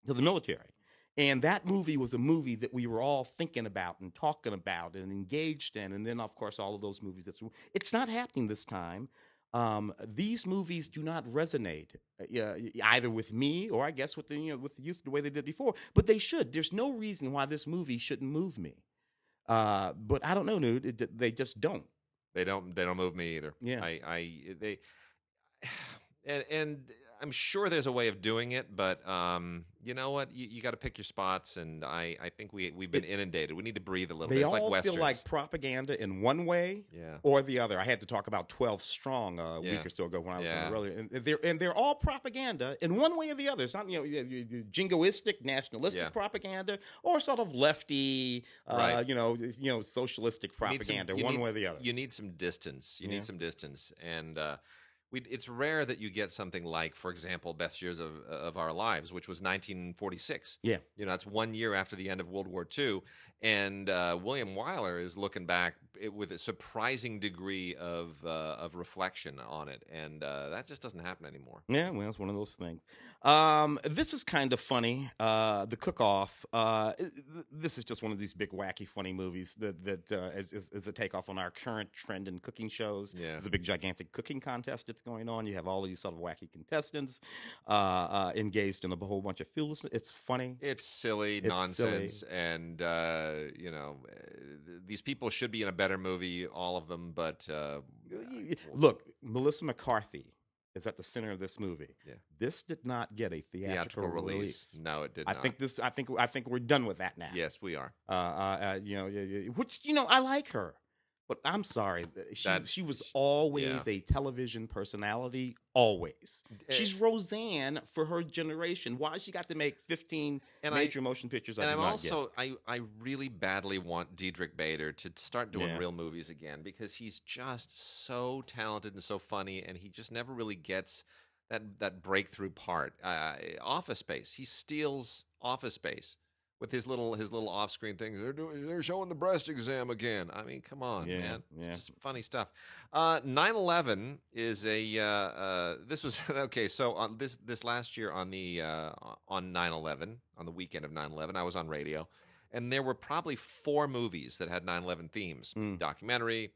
to the military. And that movie was a movie that we were all thinking about and talking about and engaged in. And then, of course, all of those movies. That's, it's not happening this time. Um, these movies do not resonate uh, either with me or I guess with the you know with the youth the way they did before. But they should. There's no reason why this movie shouldn't move me. Uh, but I don't know, dude. It, they just don't. They don't they don't move me either. Yeah. I I they and and I'm sure there's a way of doing it, but um, you know what? You, you got to pick your spots, and I, I think we we've been inundated. We need to breathe a little They bit. It's all like feel like propaganda in one way yeah, or the other. I had to talk about Twelve Strong a Yeah. week or so ago when I was Yeah. on earlier, and they're and they're all propaganda in one way or the other. It's not you know jingoistic, nationalistic propaganda, or sort of lefty, uh, Right. you know, you know, socialistic some- propaganda, you one need- way or the other. You need some distance. You need some distance, and uh, we. It's rare that you get something like, for example, Best Years of of Our Lives, which was 1946. Yeah. you know, that's one year after the end of World War II, and uh, William Wyler is looking back with a surprising degree of uh, of reflection on it, and uh, that just doesn't happen anymore. Yeah, well, it's one of those things. Um, this is kind of funny. Uh, the Cook Off. Uh, this is just one of these big, wacky, funny movies that that uh, is, is, is a takeoff on our current trend in cooking shows. Yeah. There's a big, gigantic cooking contest that's going on. You have all these sort of wacky contestants uh, uh, engaged in a whole bunch of foolishness. It's funny. It's silly It's nonsense, and uh, you know, uh, these people should be in a better movie, all of them. But uh, Look, Melissa McCarthy is at the center of this movie. Yeah. This did not get a theatrical, Theatrical release. release. No, it did I not. think this. I think. I think we're done with that now. Yes, we are. Uh, uh, uh, you know, yeah, yeah, which you know, I like her, but I'm sorry, she That- she was always a television personality. Always, she's Eh, Roseanne for her generation. Why she got to make 15 and I major motion pictures? I and I'm not also I I really badly want Diedrich Bader to start doing Yeah. real movies again because he's just so talented and so funny, and he just never really gets that that breakthrough part. Uh, office Space, he steals Office Space with his little his little off screen things. They're doing they're showing the breast exam again. I mean, come on, Yeah, man, it's yeah. just funny stuff. Uh, 9/11 is a uh, uh, this was okay. So on this this last year on the uh, on 9/11 on the weekend of 9/11, I was on radio, and there were probably four movies that had 9/11 themes. Mm. Documentary,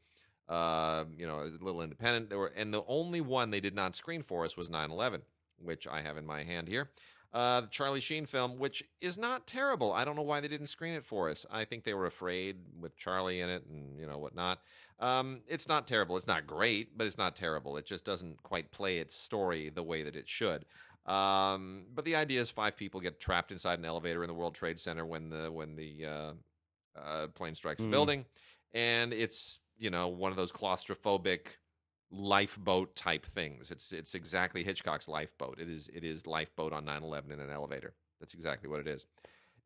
uh, you know, it was a little independent. There were, and the only one they did not screen for us was 9/11, which I have in my hand here. Uh, the Charlie Sheen film, which is not terrible. I don't know why they didn't screen it for us. I think they were afraid with Charlie in it and you know whatnot. Um, it's not terrible. It's not great, but it's not terrible. It just doesn't quite play its story the way that it should. Um, but the idea is five people get trapped inside an elevator in the World Trade Center when the when the uh, uh, plane strikes the Mm. building, and it's you know one of those claustrophobic lifeboat type things. It's it's exactly Hitchcock's lifeboat. It is it is lifeboat on 9/11 in an elevator. That's exactly what it is.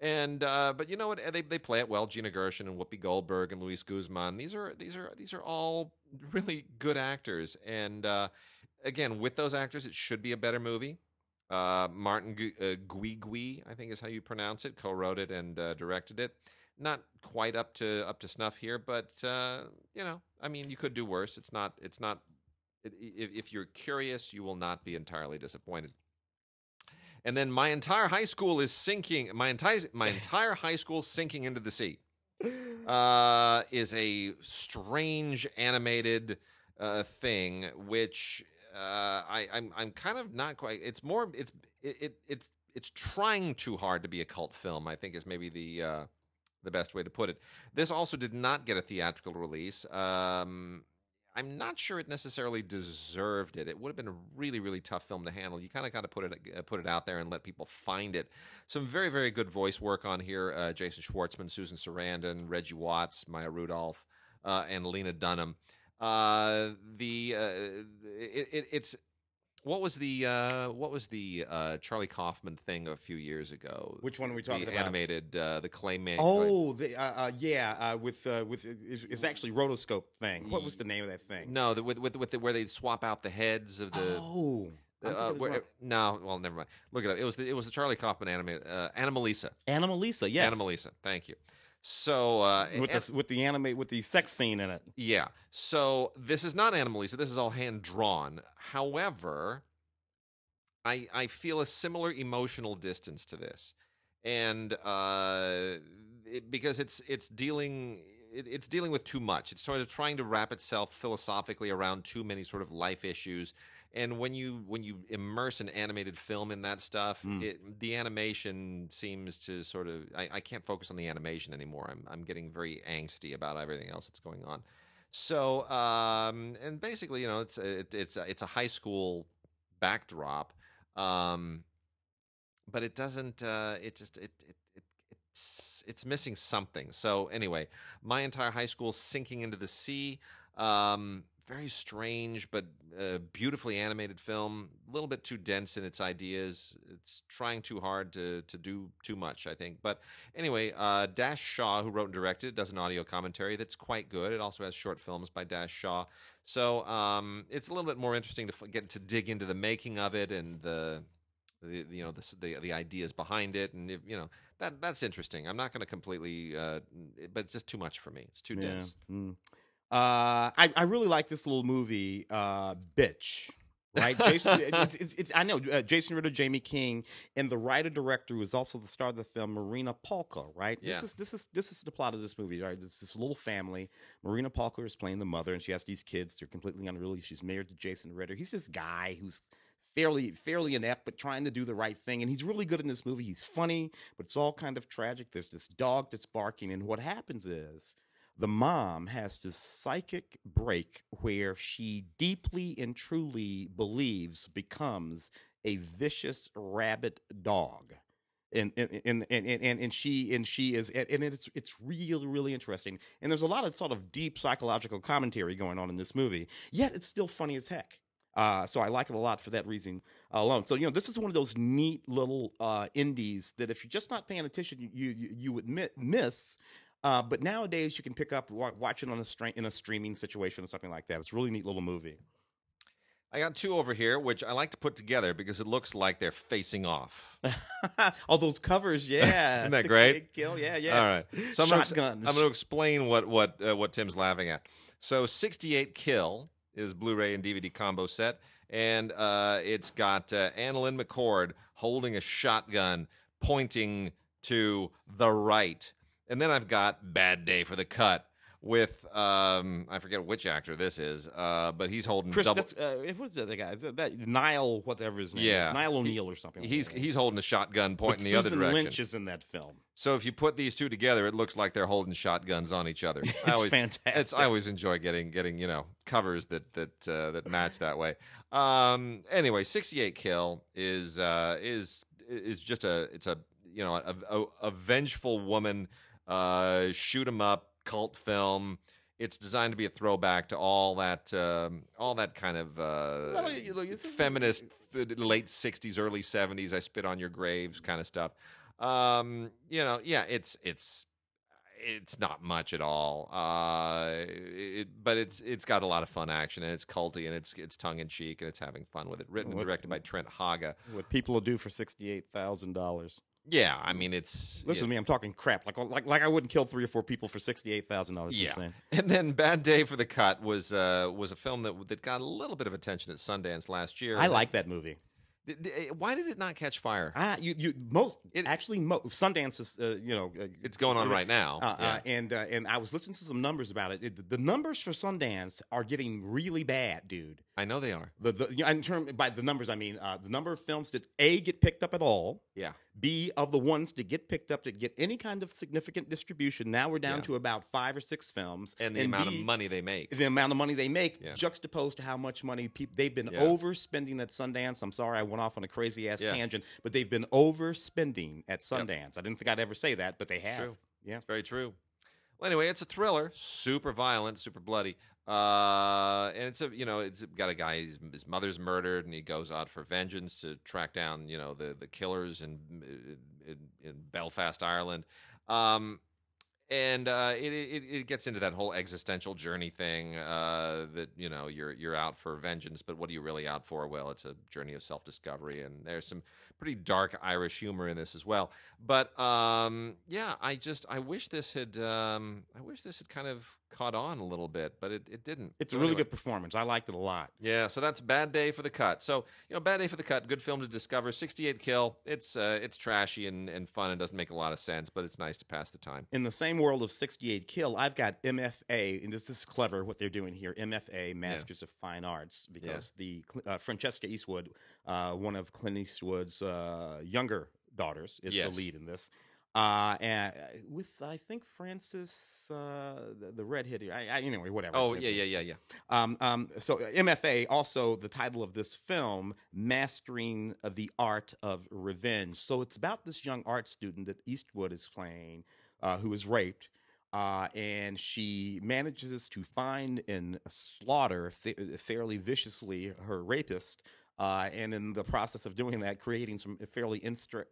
And uh, but you know what? They they play it well. Gina Gershon and Whoopi Goldberg and Luis Guzman. These are these are these are all really good actors. And uh, again, with those actors, it should be a better movie. Uh, Martin uh, Guigui, I think is how you pronounce it, co-wrote it and uh, directed it. Not quite up to up to snuff here, but uh, you know, I mean, you could do worse. It's not. It's not. If you're curious, you will not be entirely disappointed. And then my entire high school is sinking. My entire my entire high school sinking into the sea uh, is a strange animated uh, thing, which uh, I, I'm I'm kind of not quite. It's more it's it, it it's it's trying too hard to be a cult film. I think is maybe the uh, the best way to put it. This also did not get a theatrical release. Um, I'm not sure it necessarily deserved it. It would have been a really, really tough film to handle. You kind of got to put it uh, put it out there and let people find it. Some very, very good voice work on here: uh, Jason Schwartzman, Susan Sarandon, Reggie Watts, Maya Rudolph, uh, and Lena Dunham. Uh, the uh, it, it, it's what was the uh, what was the uh, Charlie Kaufman thing a few years ago? Which one are we talking the about? animated, uh, the clayman. Oh, the, uh, uh, yeah, uh, with uh, with it's, it's actually rotoscope thing. What was the name of that thing? no, the, with with with the, where they swap out the heads of the. oh, Uh, where, no, well, never mind. Look it up. It was the, it was the Charlie Kaufman animated uh, Anomalisa. Anomalisa, yes, Anomalisa. Thank you. So uh, with the with the anime with the sex scene in it. yeah. So this is not Anomalisa. This is all hand drawn. However, I I feel a similar emotional distance to this, and uh, it, because it's it's dealing. It, it's dealing with too much. It's sort of trying to wrap itself philosophically around too many sort of life issues, and when you when you immerse an animated film in that stuff, Mm. it, the animation seems to sort of I, I can't focus on the animation anymore. I'm I'm getting very angsty about everything else that's going on. So um, and basically, you know, it's it, it's a, it's a high school backdrop, um, but it doesn't. Uh, it just it, it it it's it's missing something. So anyway, my entire high school sinking into the sea. Um, very strange, but uh, beautifully animated film. A little bit too dense in its ideas. It's trying too hard to to do too much, I think. But anyway, uh, Dash Shaw, who wrote and directed, does an audio commentary that's quite good. It also has short films by Dash Shaw, so um, it's a little bit more interesting to f- get to dig into the making of it and the. The, you know the, the the ideas behind it and if, you know that that's interesting. I'm not going to completely, uh, but it's just too much for me. It's too Yeah. dense. Mm. Uh, I I really like this little movie, uh, Bitch. Right, Jason. it's, it's, it's, I know uh, Jason Ritter, Jaime King, and the writer director who is also the star of the film, Marianna Palka. Right. This is this is this is the plot of this movie. Right. It's this little family. Marianna Palka is playing the mother, and she has these kids. They're completely unruly. She's married to Jason Ritter. He's this guy who's fairly fairly inept, but trying to do the right thing. And he's really good in this movie. He's funny, but it's all kind of tragic. There's this dog that's barking, and what happens is the mom has this psychic break where she deeply and truly believes becomes a vicious rabid dog and and and and and, and she and she is and it's it's really really interesting and there's a lot of sort of deep psychological commentary going on in this movie yet it's still funny as heck uh, so I like it a lot for that reason alone. So you know, this is one of those neat little uh, indies that if you're just not paying attention, you you, you would miss. Uh, but nowadays, you can pick up wa- watch it on a stra- in a streaming situation or something like that. It's a really neat little movie. I got two over here, which I like to put together because it looks like they're facing off. All those covers, yeah. Isn't that great? 68 Kill, yeah, yeah. All right. So I'm gonna. I'm going to explain what what uh, what Tim's laughing at. So 68 Kill is Blu-ray and DVD combo set, and uh, it's got uh, AnnaLynne McCord holding a shotgun, pointing to the right, and then I've got Bad Day for the Cut with um, I forget which actor this is, uh, but he's holding Chris, double. that's uh, what's the other guy? That, that Niall, whatever his name Yeah. is, Niall O'Neill or something. like He's that. he's holding a shotgun, pointing the other Susan direction. Lynch is in that film. So if you put these two together, it looks like they're holding shotguns on each other. I It's always, fantastic. It's, I always enjoy getting getting you know covers that that uh, that match that way. Um, anyway, 68 kill is uh, is is just a it's a you know a, a, a vengeful woman uh, shoot 'em up cult film. It's designed to be a throwback to all that um, all that kind of uh, Well, look, feminist th- late 60s early 70s i spit on your graves kind of stuff um you know yeah it's it's it's not much at all uh it, but it's it's got a lot of fun action and it's culty and it's it's tongue in cheek and it's having fun with it written and directed by Trent Haaga What people will do for sixty-eight thousand dollars. Yeah i mean it's Listen to me, I'm talking crap. Like like like I wouldn't kill three or four people for sixty-eight thousand dollars. Yeah. And then Bad Day for the Cut was uh, was a film that that got a little bit of attention at Sundance last year. I like that movie. D- Why did it not catch fire? Ah, you you most It- actually mo- Sundance is uh, you know uh, It's going on right now. Uh, Yeah. uh, and uh, and I was listening to some numbers about it. it. The numbers for Sundance are getting really bad, dude. I know they are. The, the you know, in term by the numbers, I mean uh, the number of films that a get picked up at all. Yeah. B of the ones that get picked up that get any kind of significant distribution. Now we're down Yeah. to about five or six films, And the amount B, of money they make. the amount of money they make Yeah. juxtaposed to how much money people they've been Yeah. overspending at Sundance. I'm sorry I went off on a crazy ass tangent, but they've been overspending at Sundance. I didn't think I'd ever say that, but they have. True. Yeah. It's very true. Well, anyway, it's a thriller, super violent, super bloody, uh, and it's a you know it's got a guy his, his mother's murdered, and he goes out for vengeance to track down you know the the killers in in, in Belfast, Ireland. Um, and uh, it, it it gets into that whole existential journey thing uh, that you know you're you're out for vengeance, but what are you really out for? Well, it's a journey of self discovery, and there's some pretty dark Irish humor in this as well. But um, yeah, I just I wish this had um, I wish this had kind of caught on a little bit, but it, it didn't. It's So a really anyway. good performance. I liked it a lot. Yeah, so that's Bad Day for the Cut. So you know, Bad Day for the Cut, good film to discover. 68 kill. It's uh, it's trashy and, and fun and doesn't make a lot of sense, but it's nice to pass the time. In the same world of 68 Kill, I've got MFA, and this, this is clever what they're doing here MFA, Masters of Fine Arts, because the uh, Francesca Eastwood, uh, one of Clint Eastwood's uh, younger daughters, is Yes. the lead in this. Uh, and uh, with I think Francis, uh, the, the redhead here. I, I, anyway, whatever. Oh yeah, yeah, yeah, yeah. Um, um, so uh, MFA, also the title of this film, Mastering the Art of Revenge. So it's about this young art student that Eastwood is playing, uh, who is raped. Uh, and she manages to find and slaughter fa- fairly viciously her rapist. Uh, and in the process of doing that, creating some fairly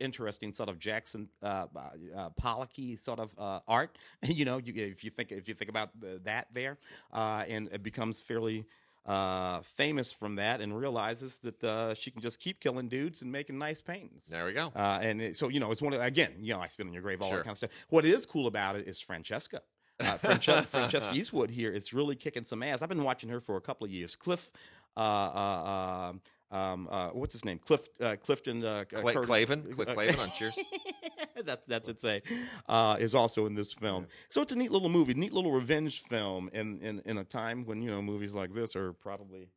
interesting sort of Jackson uh, uh, uh, Pollocky sort of uh, art. you know, you, if you think if you think about that there, uh, and it becomes fairly uh, famous from that, and realizes that uh, she can just keep killing dudes and making nice paintings. There we go. Uh, and it, so you know, it's one of again, you know, I spit on your grave, all Sure. that kind of stuff. What is cool about it is Francesca. Uh, Frances- Francesca Eastwood here is really kicking some ass. I've been watching her for a couple of years. Cliff, uh, uh, um, uh, what's his name? Cliff, uh, Clifton, uh, Cla- Curtis- Clavin, Cliff uh, Clavin on Cheers. that's that's it. Say, uh, is also in this film. So it's a neat little movie, neat little revenge film, in in in a time when you know movies like this are probably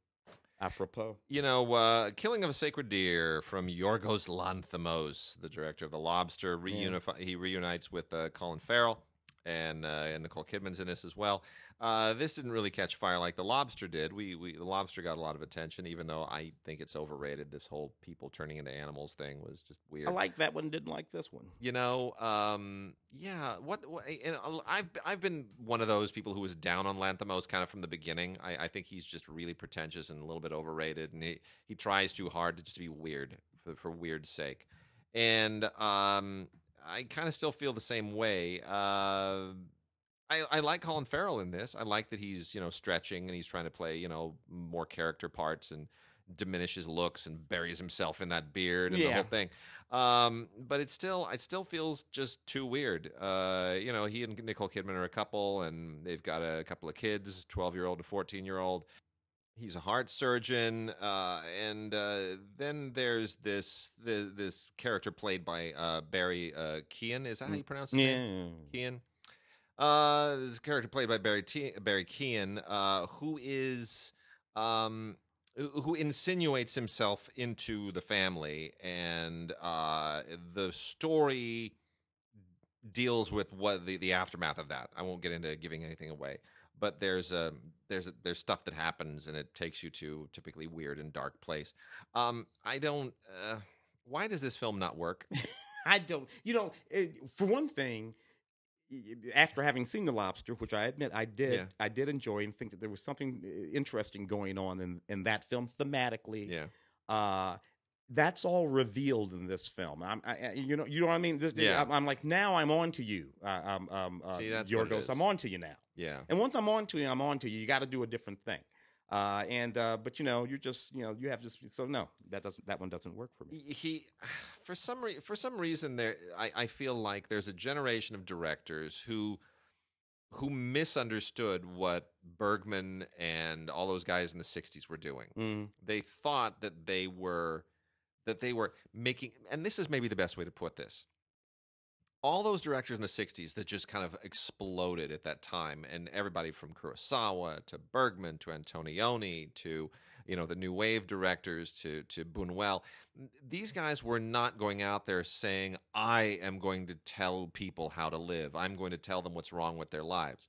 apropos. You know, uh, Killing of a Sacred Deer from Yorgos Lanthimos, the director of The Lobster. Yeah. Reunify, He reunites with uh, Colin Farrell and uh, and Nicole Kidman's in this as well. Uh, this didn't really catch fire like The Lobster did. We, we The Lobster got a lot of attention, even though I think it's overrated. This whole people turning into animals thing was just weird. I like that one. Didn't like this one. you know, um, yeah. What, what? And I've I've been one of those people who was down on Lanthimos kind of from the beginning. I, I think he's just really pretentious and a little bit overrated, and he he tries too hard to just be weird for, for weird's sake. And um, I kind of still feel the same way. Uh, I, I like Colin Farrell in this. I like that he's you know stretching and he's trying to play you know more character parts and diminish his looks and buries himself in that beard and the whole thing. Um, but it still it still feels just too weird. Uh, you know, he and Nicole Kidman are a couple, and they've got a couple of kids, twelve year old and fourteen year old. He's a heart surgeon, uh, and uh, then there's this the, this character played by uh, Barry uh, Keoghan. Is that how you pronounce his name? Yeah. Kean. Uh, this character played by Barry T- Barry Kean, uh, who is um, who who insinuates himself into the family, and uh, the story deals with what the, the aftermath of that. I won't get into giving anything away, but there's a there's there's stuff that happens, and it takes you to typically weird and dark place. Um, I don't. Uh, why does this film not work? I don't. You know, it, for one thing, after having seen the lobster, which I admit I did, Yeah. I did enjoy and think that there was something uh, interesting going on in in that film thematically. yeah, Uh, that's all revealed in this film. I'm, I, you know, you know what I mean. This, Yeah. I'm, I'm like, now I'm on to you. Uh, um, um, uh, See, that's what it Yorgos. I'm on to you now. yeah. And once I'm on to you, I'm on to you. You got to do a different thing. Uh, and uh, but you know, you're just you know, you have just so no, that doesn't that one doesn't work for me. he for some re- for some reason there I, I feel like there's a generation of directors who who misunderstood what Bergman and all those guys in the 60s were doing. Mm. They thought that they were that they were making and this is maybe the best way to put this. All those directors in the 60s that just kind of exploded at that time and everybody from Kurosawa to Bergman to Antonioni to you know the new wave directors to to Buñuel these guys were not going out there saying I am going to tell people how to live. I'm going to tell them what's wrong with their lives.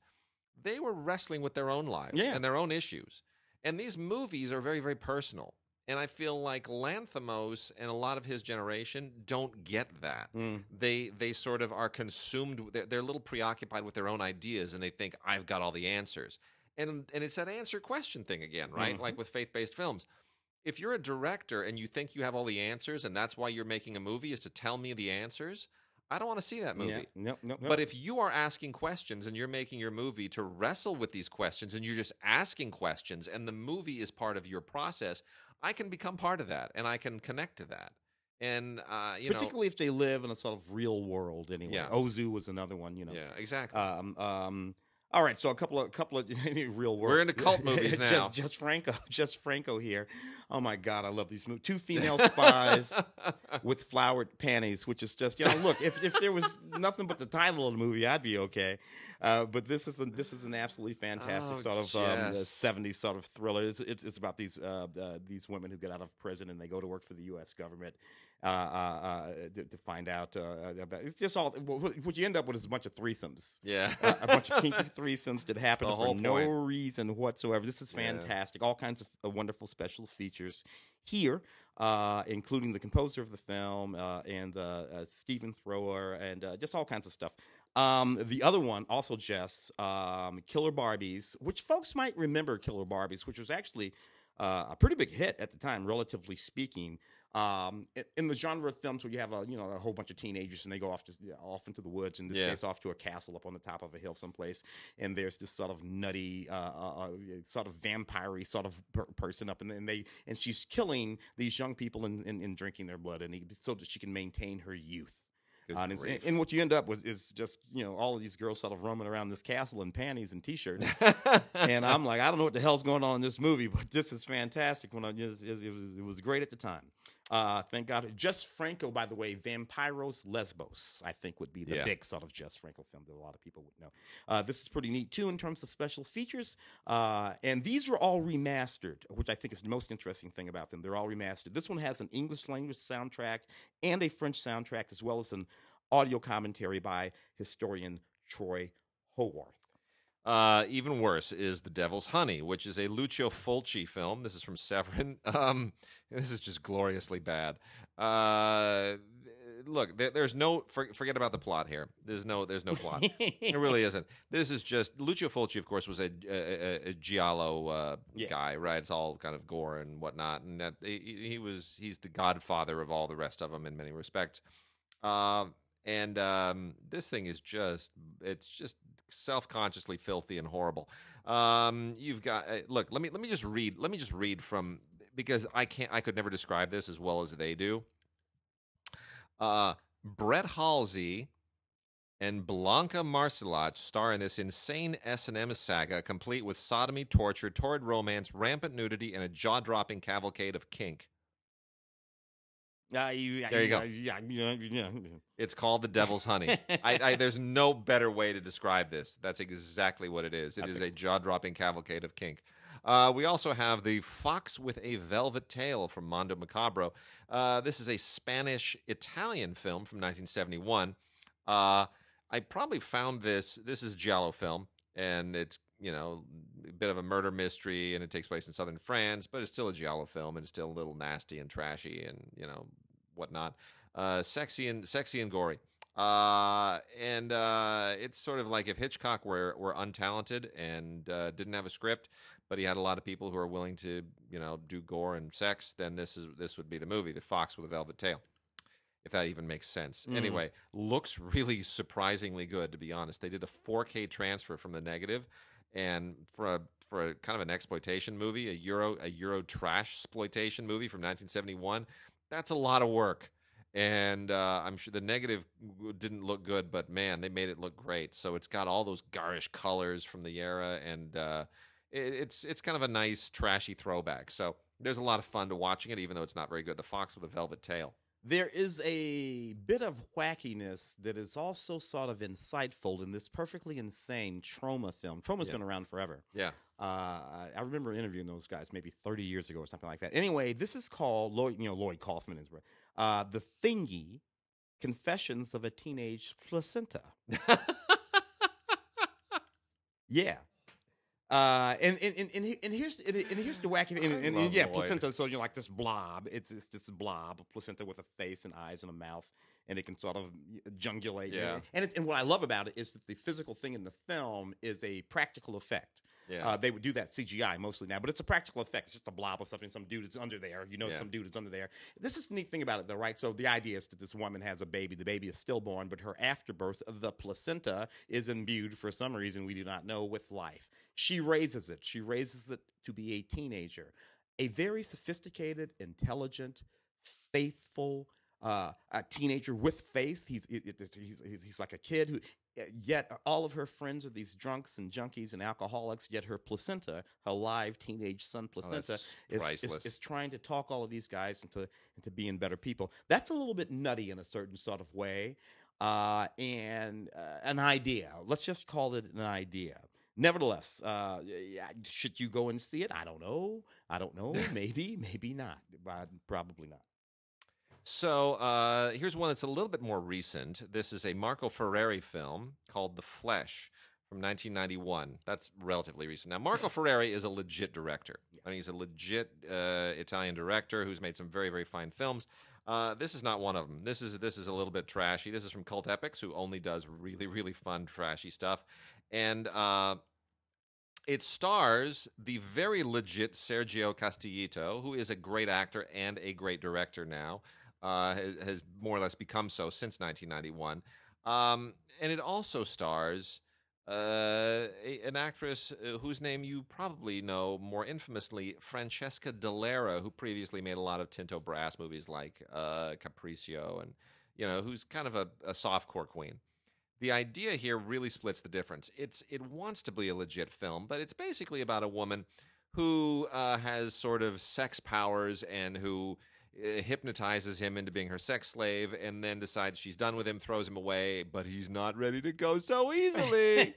They were wrestling with their own lives Yeah. and their own issues. And these movies are very very personal. And I feel like Lanthimos and a lot of his generation don't get that. Mm. They they sort of are consumed. They're, they're a little preoccupied with their own ideas, and they think I've got all the answers. And and it's that answer question thing again, right? Mhm. Like with faith based films. If you're a director and you think you have all the answers, and that's why you're making a movie is to tell me the answers, I don't want to see that movie. Yeah. No, no, no. But if you are asking questions and you're making your movie to wrestle with these questions and you're just asking questions and the movie is part of your process, I can become part of that and I can connect to that. And uh, you know, particularly if they live in a sort of real world anyway. Yeah. Ozu was another one, you know. yeah, exactly. Um, um, all right, so a couple of a couple of real world. We're into cult movies now. just, Jess Franco, Jess Franco here. Oh my God, I love these movies. Two female spies with flowered panties, which is just you know. Look, if, if there was nothing but the title of the movie, I'd be okay. Uh, but this is a, this is an absolutely fantastic Oh, sort of um, '70s sort of thriller. It's, it's it's about these uh, uh, these women who get out of prison and they go to work for the U.S. government uh, uh, uh, to, to find out uh, about. It's just all what you end up with is a bunch of threesomes yeah. uh, a bunch of kinky threesomes that happen for no reason whatsoever. This is Yeah. fantastic. All kinds of uh, wonderful special features here, uh, including the composer of the film uh, and uh, uh, Stephen Thrower and uh, just all kinds of stuff. Um, the other one, also just um, Killer Barbys, which folks might remember Killer Barbys, which was actually uh, a pretty big hit at the time, relatively speaking. Um, in the genre of films where you have a you know a whole bunch of teenagers and they go off to off into the woods, in this Yeah. case off to a castle up on the top of a hill someplace, and there's this sort of nutty, uh, uh, uh, sort of vampire sort of per- person up, and then they and she's killing these young people and, and, and drinking their blood, and he, so that she can maintain her youth. Uh, and, and what you end up with is just you know all of these girls sort of roaming around this castle in panties and t-shirts, and I'm like, I don't know what the hell's going on in this movie, but this is fantastic. When I, it, was, it was great at the time. Uh, thank God. Jess Franco, by the way, Vampiros Lesbos, I think would be the Yeah. big sort of Jess Franco film that a lot of people would know. Uh, this is pretty neat too in terms of special features. Uh, and these are all remastered, which I think is the most interesting thing about them. They're all remastered. This one has an English language soundtrack and a French soundtrack, as well as an audio commentary by historian Troy Howarth. Uh, even worse is The Devil's Honey, which is a Lucio Fulci film. This is from Severin. Um, this is just gloriously bad. Uh, look, there, there's no for, forget about the plot here. There's no there's no plot. it really isn't. This is just Lucio Fulci, of course, was a a, a, a giallo uh, Yeah. guy, right? It's all kind of gore and whatnot, and that he, he was he's the godfather of all the rest of them in many respects. Um, and um, this thing is just it's just self-consciously filthy and horrible. Um, you've got uh, look. Let me let me just read. Let me just read from because I can't. I could never describe this as well as they do. Uh, Brett Halsey and Blanca Marsillach star in this insane S&M saga, complete with sodomy, torture, torrid romance, rampant nudity, and a jaw-dropping cavalcade of kink. Uh, There you go. Yeah, yeah, yeah. It's called The Devil's Honey. I, I, there's no better way to describe this. That's exactly what it is. It is a jaw-dropping cavalcade of kink. Uh, we also have the Fox with a Velvet Tail from Mondo Macabro. Uh, this is a Spanish-Italian film from 1971. Uh, I probably found this. This is a giallo film, and it's you know a bit of a murder mystery, and it takes place in southern France, but it's still a giallo film, and it's still a little nasty and trashy, and you know whatnot. Uh, sexy and sexy and gory. Uh, and uh, it's sort of like if Hitchcock were were untalented and uh, didn't have a script, but he had a lot of people who are willing to you know do gore and sex, then this is this would be the movie, The Fox with a Velvet Tail. If that even makes sense. Mm. Anyway, looks really surprisingly good to be honest. They did a 4K transfer from the negative, and for a for a kind of an exploitation movie, a Euro a Euro trash exploitation movie from 1971, that's a lot of work. And uh, I'm sure the negative didn't look good, but man, they made it look great. So it's got all those garish colors from the era, and uh, it, it's it's kind of a nice trashy throwback. So there's a lot of fun to watching it, even though it's not very good. The Fox with a Velvet Tail. There is a bit of wackiness that is also sort of insightful in this perfectly insane Troma film. Troma's Yeah. been around forever. Yeah. Uh, I- remember interviewing those guys maybe 30 years ago or something like that. Anyway, this is called Lloyd, you know, Lloyd Kaufman is uh, the Thingy: Confessions of a Teenage Placenta. Yeah. Uh, and, and, and, and, here's and, and here's the wacky thing. And, and- and yeah, Lloyd. placenta. So you're like this blob. It's it's this blob, a placenta with a face and eyes and a mouth, and it can sort of jungulate. Yeah. And it's, and what I love about it is that the physical thing in the film is a practical effect. Yeah. Uh, they would do that CGI mostly now, but it's a practical effect. It's just a blob of something. Some dude is under there. You know, Yeah. some dude is under there. This is the neat thing about it, though, right? So the idea is that this woman has a baby. The baby is stillborn, but her afterbirth, the placenta, is imbued for some reason we do not know with life. She raises it. She raises it to be a teenager, a very sophisticated, intelligent, faithful. Uh, a teenager with faith. He's, it- it- it's- he's, he's, he's like a kid who, yet all of her friends are these drunks and junkies and alcoholics. Yet her placenta, her live teenage son Oh, placenta, that's is, is, is trying to talk all of these guys into into being better people. That's a little bit nutty in a certain sort of way, uh, and uh, an idea. Let's just call it an idea. Nevertheless, uh, should you go and see it? I don't know. I don't know. Maybe, maybe not. But probably not. So uh, here's one that's a little bit more recent. This is a Marco Ferreri film called The Flesh from 1991. That's relatively recent. Now, Marco Ferreri is a legit director. I mean, he's a legit uh, Italian director who's made some very, very fine films. Uh, this is not one of them. This is this is a little bit trashy. This is from Cult Epics, who only does really, really fun, trashy stuff, and uh, it stars the very legit Sergio Castellitto, who is a great actor and a great director now uh, has, has more or less become so since 1991. Um, and it also stars uh, a, an actress uh, whose name you probably know more infamously, Francesca Dellera, who previously made a lot of Tinto Brass movies like uh, Capriccio, and you know, who's kind of a, a softcore queen. The idea here really splits the difference. It's it wants to be a legit film, but it's basically about a woman who uh, has sort of sex powers and who hypnotizes him into being her sex slave and then decides she's done with him, throws him away, but he's not ready to go so easily.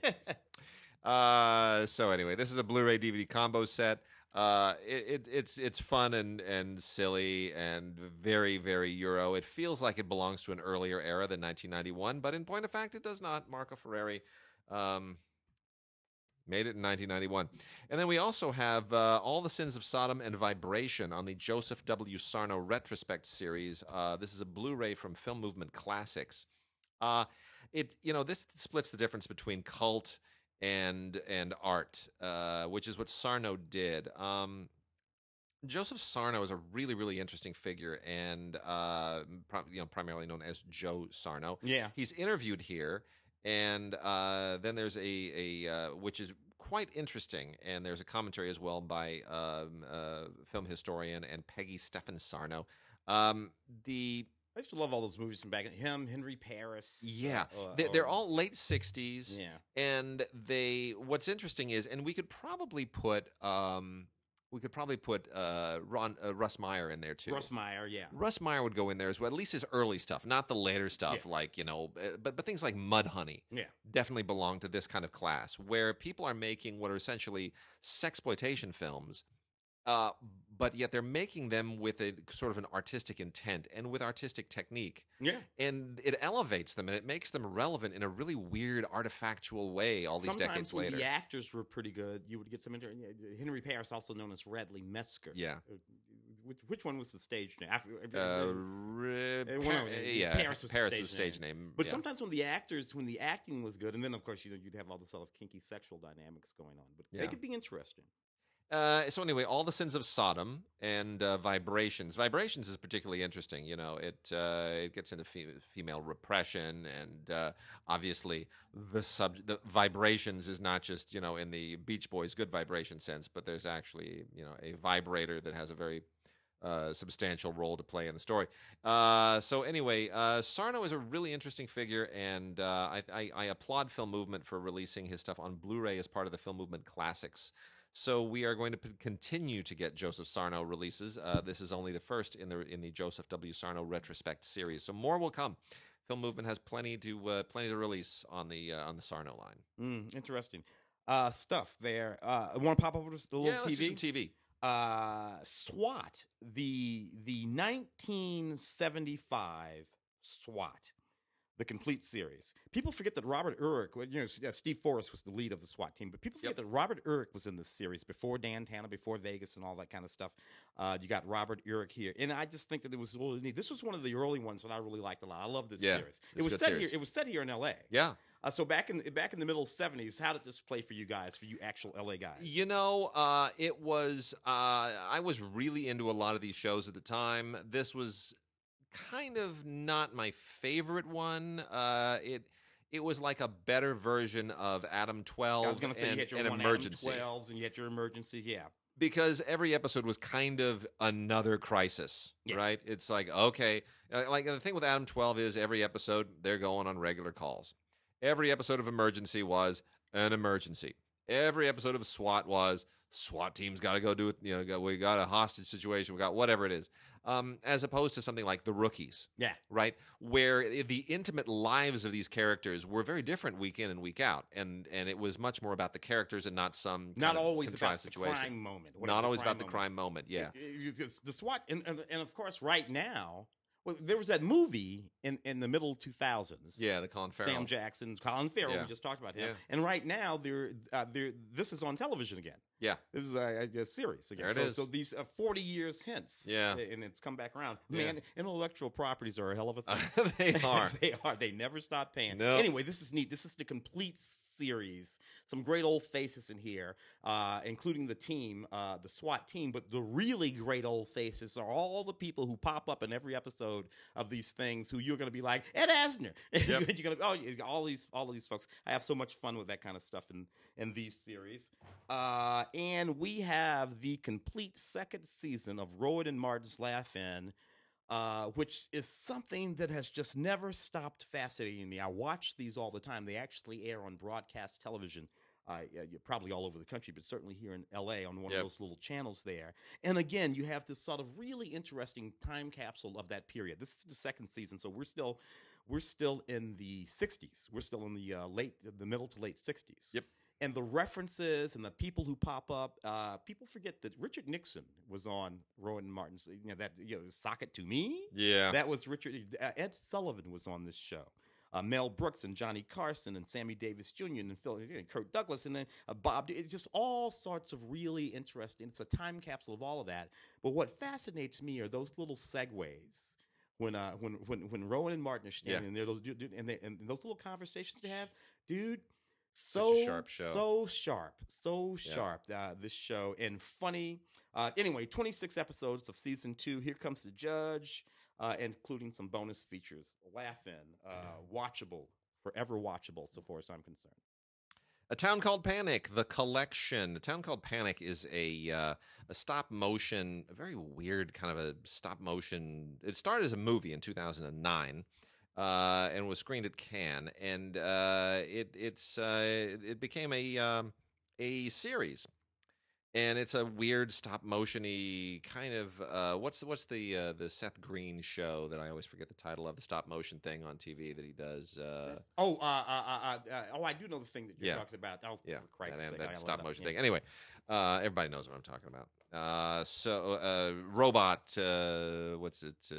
uh, so anyway, this is a Blu-ray DVD combo set. Uh, it, it, it's it's fun and and silly and very very Euro. It feels like it belongs to an earlier era than 1991, but in point of fact, it does not. Marco Ferreri, um, Made it in 1991. And then we also have uh, All the Sins of Sodom and Vibration on the Joseph W. Sarno Retrospect series. Uh, this is a Blu ray from Film Movement Classics. Uh, it you know this splits the difference between cult and and art, uh, which is what Sarno did. Um, Joseph Sarno is a really really interesting figure, and uh, you know primarily known as Joe Sarno. Yeah. He's interviewed here, and uh, then there's a a uh, which is quite interesting, and there's a commentary as well by um, uh, film historian and Peggy Stephan Sarno. Um, the I used to love all those movies from back in him, Henry Paris. yeah, uh, they, they're uh, all late '60s, Yeah. and they. What's interesting is, and we could probably put, um, we could probably put uh, Ron uh, Russ Meyer in there too. Russ Meyer, yeah. Russ Meyer would go in there as well. At least his early stuff, not the later stuff, like you know, uh, but but things like Mudhoney, Yeah. definitely belong to this kind of class where people are making what are essentially sexploitation films uh, but yet they're making them with a sort of an artistic intent and with artistic technique Yeah. and it elevates them and it makes them relevant in a really weird artifactual way all these Sometimes decades when later the actors were pretty good, you would get some. Inter- Henry Paris, also known as Radley Metzger. Yeah. Uh, Which, which one was the stage name? Uh, uh, Uh, Par- yeah, Paris was the stage was stage name. But yeah. sometimes when the actors, when the acting was good, and then of course you know you'd have all the sort of kinky sexual dynamics going on, but Yeah. they could be interesting. Uh, so anyway, all the sins of Sodom and uh, vibrations. Vibrations is particularly interesting. You know, it uh, it gets into fe- female repression, and uh, obviously the sub the vibrations is not just you know in the Beach Boys good vibration sense, but there's actually you know a vibrator that has a very uh, substantial role to play in the story. Uh, so anyway, Sarno is a really interesting figure, and I, I, I applaud Film Movement for releasing his stuff on Blu-ray as part of the Film Movement Classics. So we are going to p- continue to get Joseph Sarno releases. Uh, this is only the first in the in the Joseph W. Sarno retrospect series. So more will come. Film Movement has plenty to uh, plenty to release on the uh, on the Sarno line. Mm, interesting uh, stuff there. Uh, Want to pop over to the little yeah, TV? TV. uh, SWAT, the the 1975 SWAT, the complete series. People forget that Robert Urich, you know, Steve Forrest was the lead of the SWAT team, but people forget Yep. that Robert Urich was in this series before Dan Tanner, before Vegas, and all that kind of stuff. Uh, you got Robert Urich here, and I just think that it was really neat. This was one of the early ones that I really liked a lot. I love this Yeah, series. It was set series. here. It was set here in L.A. Yeah. Uh, so back in back in the middle '70s, how did this play for you guys? For you actual LA guys? You know, uh, it was. Uh, I was really into a lot of these shows at the time. This was kind of not my favorite one. Uh, it it was like a better version of Adam Twelve. I was going to say and, you had your one emergency Adam 12s and you had your emergencies. Yeah. because every episode was kind of another crisis, Yeah. right? It's like okay, uh, like the thing with Adam Twelve is every episode they're going on regular calls. Every episode of Emergency was an emergency. Every episode of SWAT was SWAT team's got to go do it. You know, got- we got a hostage situation. We got whatever it is. Um, as opposed to something like The Rookies, Yeah. right, where the intimate lives of these characters were very different week in and week out, and and it was much more about the characters and not some Not always about situation. the crime moment. Not always about the crime moment. Yeah. It- it- the SWAT, and, and, and of course, right now, well, there was that movie in, in the middle 2000s. Yeah, the Colin Farrell. Sam Jackson, Colin Farrell. Yeah. We just talked about him. Yeah. And right now, they're, uh, they're, this is on television again. Yeah. This is a, a, series again. There it so, is. so these uh, 40 years hence. Yeah. And it's come back around. Yeah. Man, intellectual properties are a hell of a thing. they are. they are. They never stop paying. No. Anyway, this is neat. This is the complete series. Some great old faces in here, uh, including the team, uh, the SWAT team. But the really great old faces are all the people who pop up in every episode of these things. Who you're going to be like Ed Asner. Yep. you're going to oh all these all of these folks. I have so much fun with that kind of stuff in in these series. Uh, and we have the complete second season of Rowan and Martin's Laugh In uh, which is something that has just never stopped fascinating me. I watch these all the time. They actually air on broadcast television. Uh, probably all over the country, but certainly here in LA on one Yep. of those little channels there. And again, you have this sort of really interesting time capsule of that period. This is the second season, so we're still we're still in the 60s. We're still in the uh, late, the middle to late 60s. Yep. And the references and the people who pop up, uh, people forget that Richard Nixon was on Rowan and Martin's. You know that you know, sock it to me. Yeah. That was Richard. Uh, Ed Sullivan was on this show. uh, Mel Brooks and Johnny Carson and Sammy Davis Jr. and Phil and Kirk Douglas and then uh, Bob. It's just all sorts of really interesting. It's a time capsule of all of that. But what fascinates me are those little segues. When, uh, when when when Rowan and Martin are Yeah. standing there, those dude, and, they, and those little conversations they have, dude, so sharp show. so sharp, so Yeah. sharp. Uh, this show and funny. Uh, anyway, 26 episodes of season two. Here comes the judge, uh, including some bonus features. Laughing, uh, watchable, forever watchable, so far as I'm concerned. A Town Called Panic, The Collection. A Town Called Panic is a uh, a stop motion, a very weird kind of a stop motion. It started as a movie in 2009 uh, and was screened at Cannes, and uh, it it's uh, it became a um, a series. And it's a weird stop motiony kind of uh, what's the, what's the uh, the Seth Green show that I always forget the title of the stop motion thing on TV that he does. Uh, oh, uh, uh, uh, uh, oh, I do know the thing that you're Yeah. talking about. Oh, yeah, for Christ's that, sake, that stop motion yeah. thing. Anyway, uh, everybody knows what I'm talking about. Uh, so, uh, robot, uh, what's it? Uh,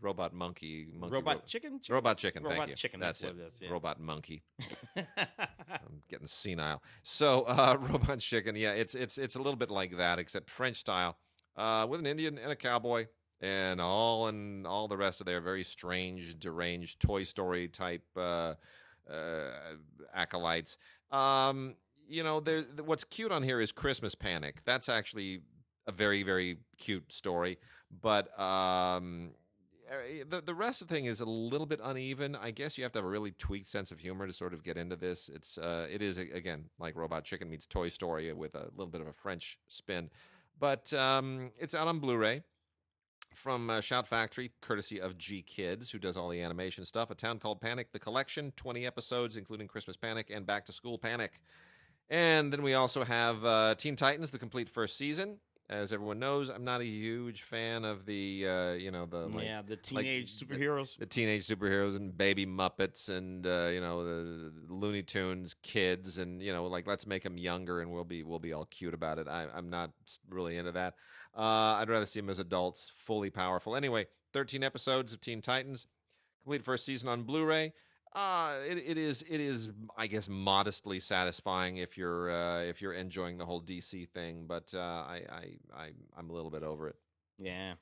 robot monkey, monkey Robot ro- chicken, chicken? robot chicken. Robot thank you. chicken, That's, that's it. is, yeah. Robot monkey. I'm getting senile. So, uh, robot chicken. Yeah, it's it's it's a little bit like that, except French style, uh, with an Indian and a cowboy. And all and all the rest of their very strange, deranged Toy Story type uh, uh, acolytes. Um, you know, there. What's cute on here is Christmas Panic. That's actually a very, very cute story. But um, eh, the the rest of the thing is a little bit uneven. I guess you have to have a really tweaked sense of humor to sort of get into this. It's uh, it is again like Robot Chicken meets Toy Story with a little bit of a French spin. But um, it's out on Blu-ray from uh, Shout Factory, courtesy of GKIDS, who does all the animation stuff. A Town Called Panic, the collection, 20 episodes, including Christmas Panic and Back to School Panic. And then we also have uh, Teen Titans, the complete first season. As everyone knows, I'm not a huge fan of the, uh, you know, the like, yeah, the teenage the- superheroes. the teenage superheroes and baby Muppets and uh, you know the Looney Tunes kids and you know like let's make them younger and we'll be we'll be all cute about it. I, I'm not really into that. Uh, I'd rather see them as adults, fully powerful. Anyway, 13 episodes of Teen Titans, complete first season on Blu-ray. Uh, it, it is it is I guess modestly satisfying if you're uh, if you're enjoying the whole DC thing, but uh, I, I I I'm a little bit over it. Yeah.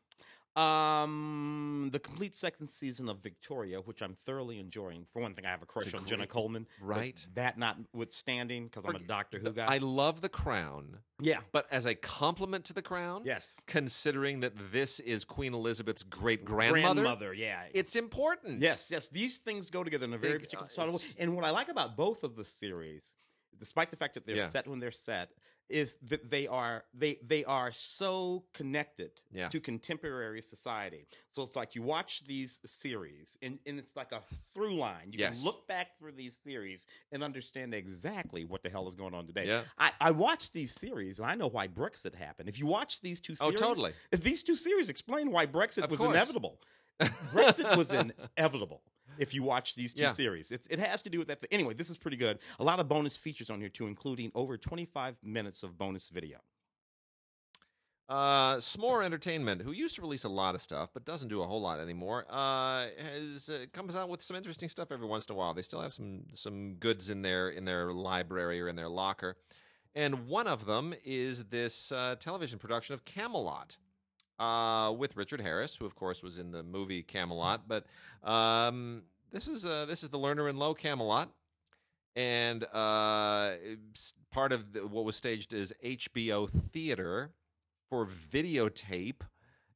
Um, the complete second season of Victoria, which I'm thoroughly enjoying. For one thing, I have a crush on Jenna Coleman. right. That notwithstanding, because I'm a Doctor Who guy. I love The Crown. yeah. But as a compliment to the crown, Yes. considering that this is Queen Elizabeth's great grandmother, Grandmother. Yeah. it's important. Yes, yes. These things go together in a very Big, particular uh, sort of way. And what I like about both of the series, despite the fact that they're Yeah. set when they're set, is that they are they they are so connected Yeah. to contemporary society. So it's like you watch these series and, and it's like a through line. You Yes. can look back through these series and understand exactly what the hell is going on today. Yeah. I, I watched these series and I know why Brexit happened. If you watch these two Oh, series, oh, totally. these two series explain why Brexit Of was course. inevitable. Brexit was inevitable if you watch these two Yeah. series. It's, it has to do with that. Anyway, this is pretty good. A lot of bonus features on here too, including over 25 minutes of bonus video. Uh, S'more Entertainment, who used to release a lot of stuff but doesn't do a whole lot anymore, uh, has uh, comes out with some interesting stuff every once in a while. They still have some some goods in their in their library or in their locker, and one of them is this uh, television production of Camelot. Uh, with Richard Harris, who of course was in the movie Camelot, but um, this is uh, this is the Lerner and Loewe Camelot, and uh, part of the, what was staged as HBO theater for videotape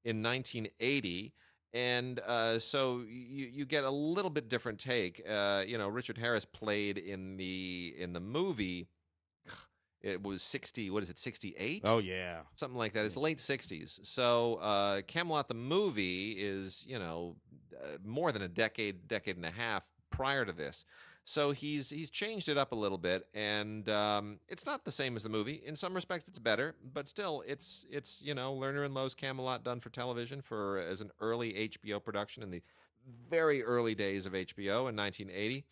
in 1980 and uh, so you you get a little bit different take. Uh, you know richard harris played in the in the movie it was 60 what is it 68 Oh yeah. something like that it's late 60s so uh, camelot the movie is you know uh, more than a decade decade and a half prior to this so he's he's changed it up a little bit, and um, it's not the same as the movie. In some respects, it's better, but still, it's it's you know Lerner and Loewe's Camelot done for television for as an early HBO production in the very early days of HBO in 1980.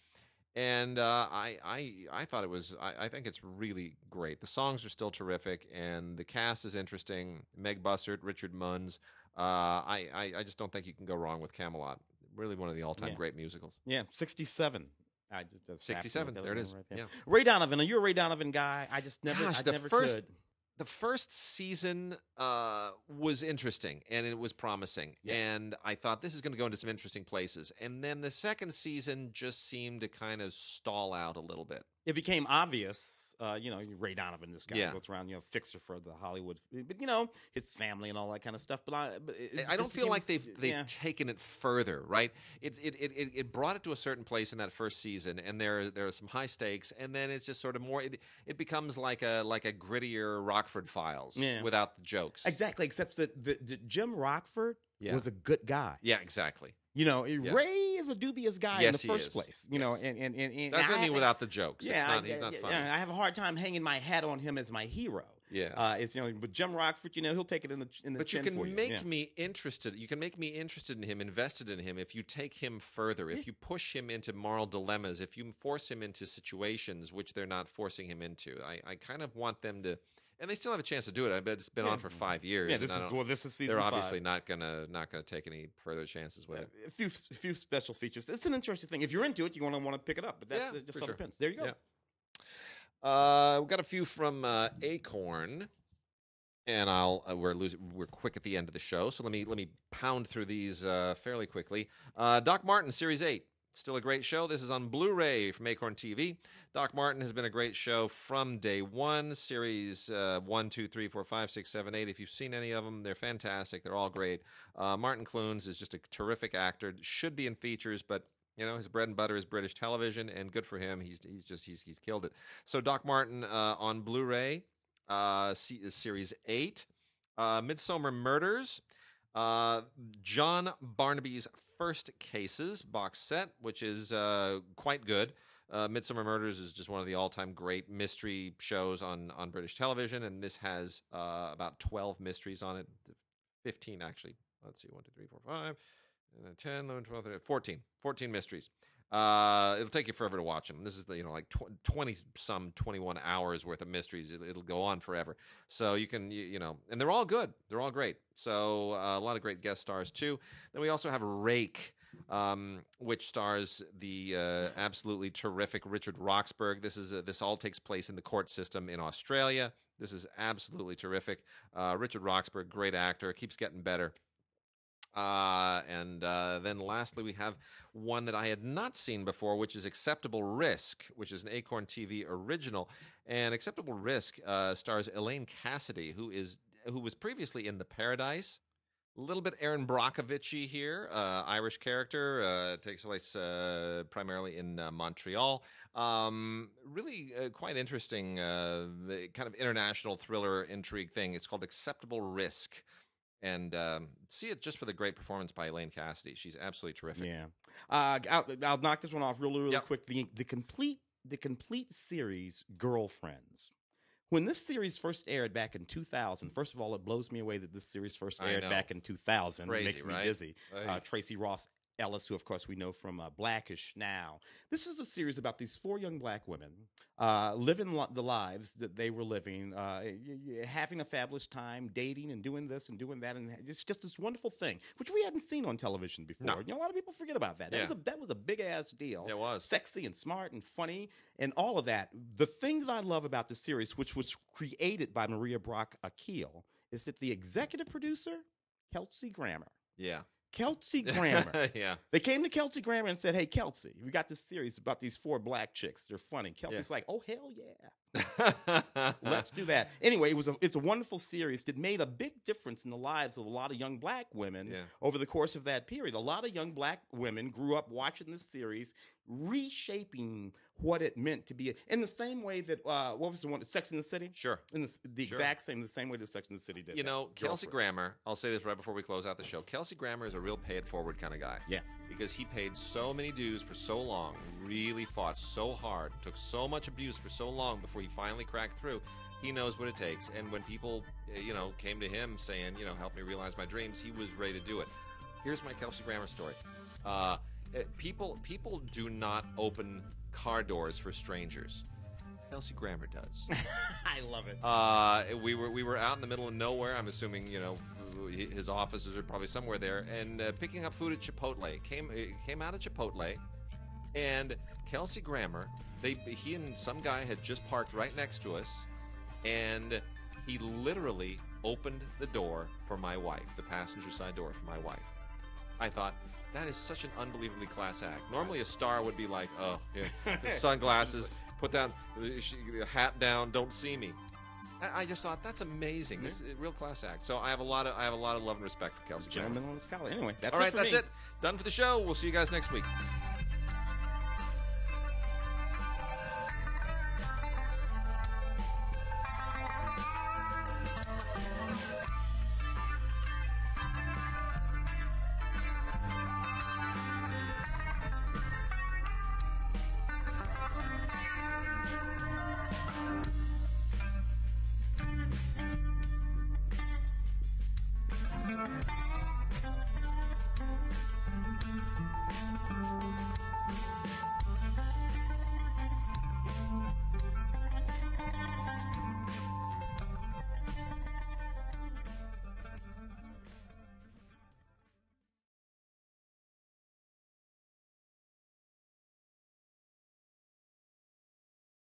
And uh, I, I I thought it was I, I think it's really great. The songs are still terrific, and the cast is interesting. Meg Bussert, Richard Muenz. Uh, I, I I just don't think you can go wrong with Camelot. really one of the all-time Yeah. great musicals. Yeah, 67. I just, just 67, there it is. right there. Yeah. Ray Donovan, are you a Ray Donovan guy? I just never, Gosh, I the never first- could. The first season uh, was interesting and it was promising Yeah. and i thought this is going to go into some interesting places and then the second season just seemed to kind of stall out a little bit It became obvious, uh, you know, Ray Donovan, this guy Yeah. goes around, you know, fixer for the Hollywood, but you know, his family and all that kind of stuff. But I, but it i don't feel like they've they've yeah. taken it further right it it, it it it brought it to a certain place in that first season and there there are some high stakes and then it's just sort of more it, it becomes like a like a grittier rockford files Yeah. without the jokes exactly, except that the, the Jim Rockford Yeah. was a good guy. yeah exactly You know, Ray is a dubious guy in Yes, the he first is. place. You know, and and and, and that's what i I- mean without the jokes Yeah, it's not, I, he's not yeah, funny I have a hard time hanging my hat on him as my hero. yeah Uh, it's you know, but Jim Rockford, you know, he'll take it in the in the But you can make yeah. me interested. You can make me interested in him, invested in him, if you take him further, if you push him into moral dilemmas, if you force him into situations which they're not forcing him into. I, I kind of want them to, and they still have a chance to do it. I bet it's been Yeah. on for five years. Yeah, this is well, this is season they're five. obviously not gonna not gonna take any further chances with it. a few a few special features. It's an interesting thing. If you're into it, you want to want to pick it up. But that's Yeah, uh, just sure. depends. There you go. Yeah. Uh, we got a few from uh, Acorn, and I'll uh, we're losing, we're quick at the end of the show, so let me let me pound through these uh, fairly quickly. Uh, Doc Martin, Series Eight, still a great show. This is on Blu-ray from Acorn TV. Doc Martin has been a great show from day one. Series uh, one, two, three, four, five, six, seven, eight. If you've seen any of them, they're fantastic. They're all great. Uh, Martin Clunes is just a terrific actor. Should be in features, but you know, his bread and butter is British television, and good for him. He's he's just he's he's killed it. So Doc Martin uh, on Blu-ray, uh, se- series eight, uh, Midsomer Murders, uh, John Barnaby's First Cases box set, which is uh, quite good. Uh, Midsomer Murders is just one of the all-time great mystery shows on on British television, and this has uh, about twelve mysteries on it, fifteen actually. Let's see, one, two, three, four, five. And then 10, 11, 12, 13, 14. 14 mysteries. Uh, it'll take you forever to watch them. This is the, you know like tw- 20 some 21 hours worth of mysteries. It, it'll go on forever. So you can you, you know, and they're all good. They're all great. So uh, a lot of great guest stars too. Then we also have Rake. Um, which stars the uh, absolutely terrific Richard Roxburgh. This is a, this all takes place in the court system in Australia. This is absolutely terrific. Uh, Richard Roxburgh, great actor, keeps getting better. Uh, and uh, then lastly, we have one that I had not seen before, which is Acceptable Risk, which is an Acorn TV original. And Acceptable Risk uh, stars Elaine Cassidy, who is who was previously in The Paradise. A little bit Erin Brockovich here, uh, Irish character, uh, takes place uh, primarily in Montreal. Um, really quite interesting, kind of international thriller intrigue thing. It's called Acceptable Risk and um, see it just for the great performance by Elaine Cassidy. She's absolutely terrific. Yeah. Uh, I'll, I'll knock this one off really, really Yep. quick. The the complete the complete series, Girlfriends. When this series first aired back in 2000, first of all, it blows me away that this series first aired back in 2000. Crazy, it makes me right? dizzy. Uh, Tracy Ross Ellis, who of course we know from uh, Blackish now. This is a series about these four young black women uh, living lo- the lives that they were living, uh, y- y- having a fabulous time, dating and doing this and doing that, and it's just this wonderful thing, which we hadn't seen on television before. No. You know, a lot of people forget about that. That Yeah. was a that was a big ass deal. It was. sexy and smart and funny and all of that. The thing that I love about the series, which was created by Mara Brock Akil, is that the executive producer, Kelsey Grammer. Yeah. Kelsey Grammer. yeah. They came to Kelsey Grammer and said, "Hey, Kelsey, we got this series about these four black chicks. They're funny." Kelsey's like, "Oh hell yeah, let's do that." Anyway, it was a it's a wonderful series that made a big difference in the lives of a lot of young black women Yeah. over the course of that period. A lot of young black women grew up watching this series, reshaping what it meant to be in the same way that uh, what was the one, Sex in the City? Sure. In the, the Sure. exact same, the same way that Sex in the City did. You know, Kelsey Girlfriend. Grammer, I'll say this right before we close out the show. Kelsey Grammer is a real pay it forward kind of guy. Yeah. Because he paid so many dues for so long, really fought so hard, took so much abuse for so long before he finally cracked through. He knows what it takes. And when people, uh, you know, came to him saying, you know, help me realize my dreams, he was ready to do it. Here's my Kelsey Grammer story. Uh, uh, people, people do not open car doors for strangers. Kelsey Grammer does. I love it. Uh, we were we were out in the middle of nowhere. I'm assuming you know his offices are probably somewhere there, and uh, picking up food at Chipotle. Came came out of Chipotle, and Kelsey Grammer. They he and some guy had just parked right next to us, and he literally opened the door for my wife, the passenger side door for my wife. I thought that is such an unbelievably class act. Normally, a star would be like, "Oh, here, sunglasses, put down the hat down, don't see me." I I just thought that's amazing. This is a real class act. So I have a lot of I have a lot of love and respect for Kelsey. Grammer. Gentlemen on the scholar. Anyway, that's All right, it that's me. it. Done for the show. We'll see you guys next week.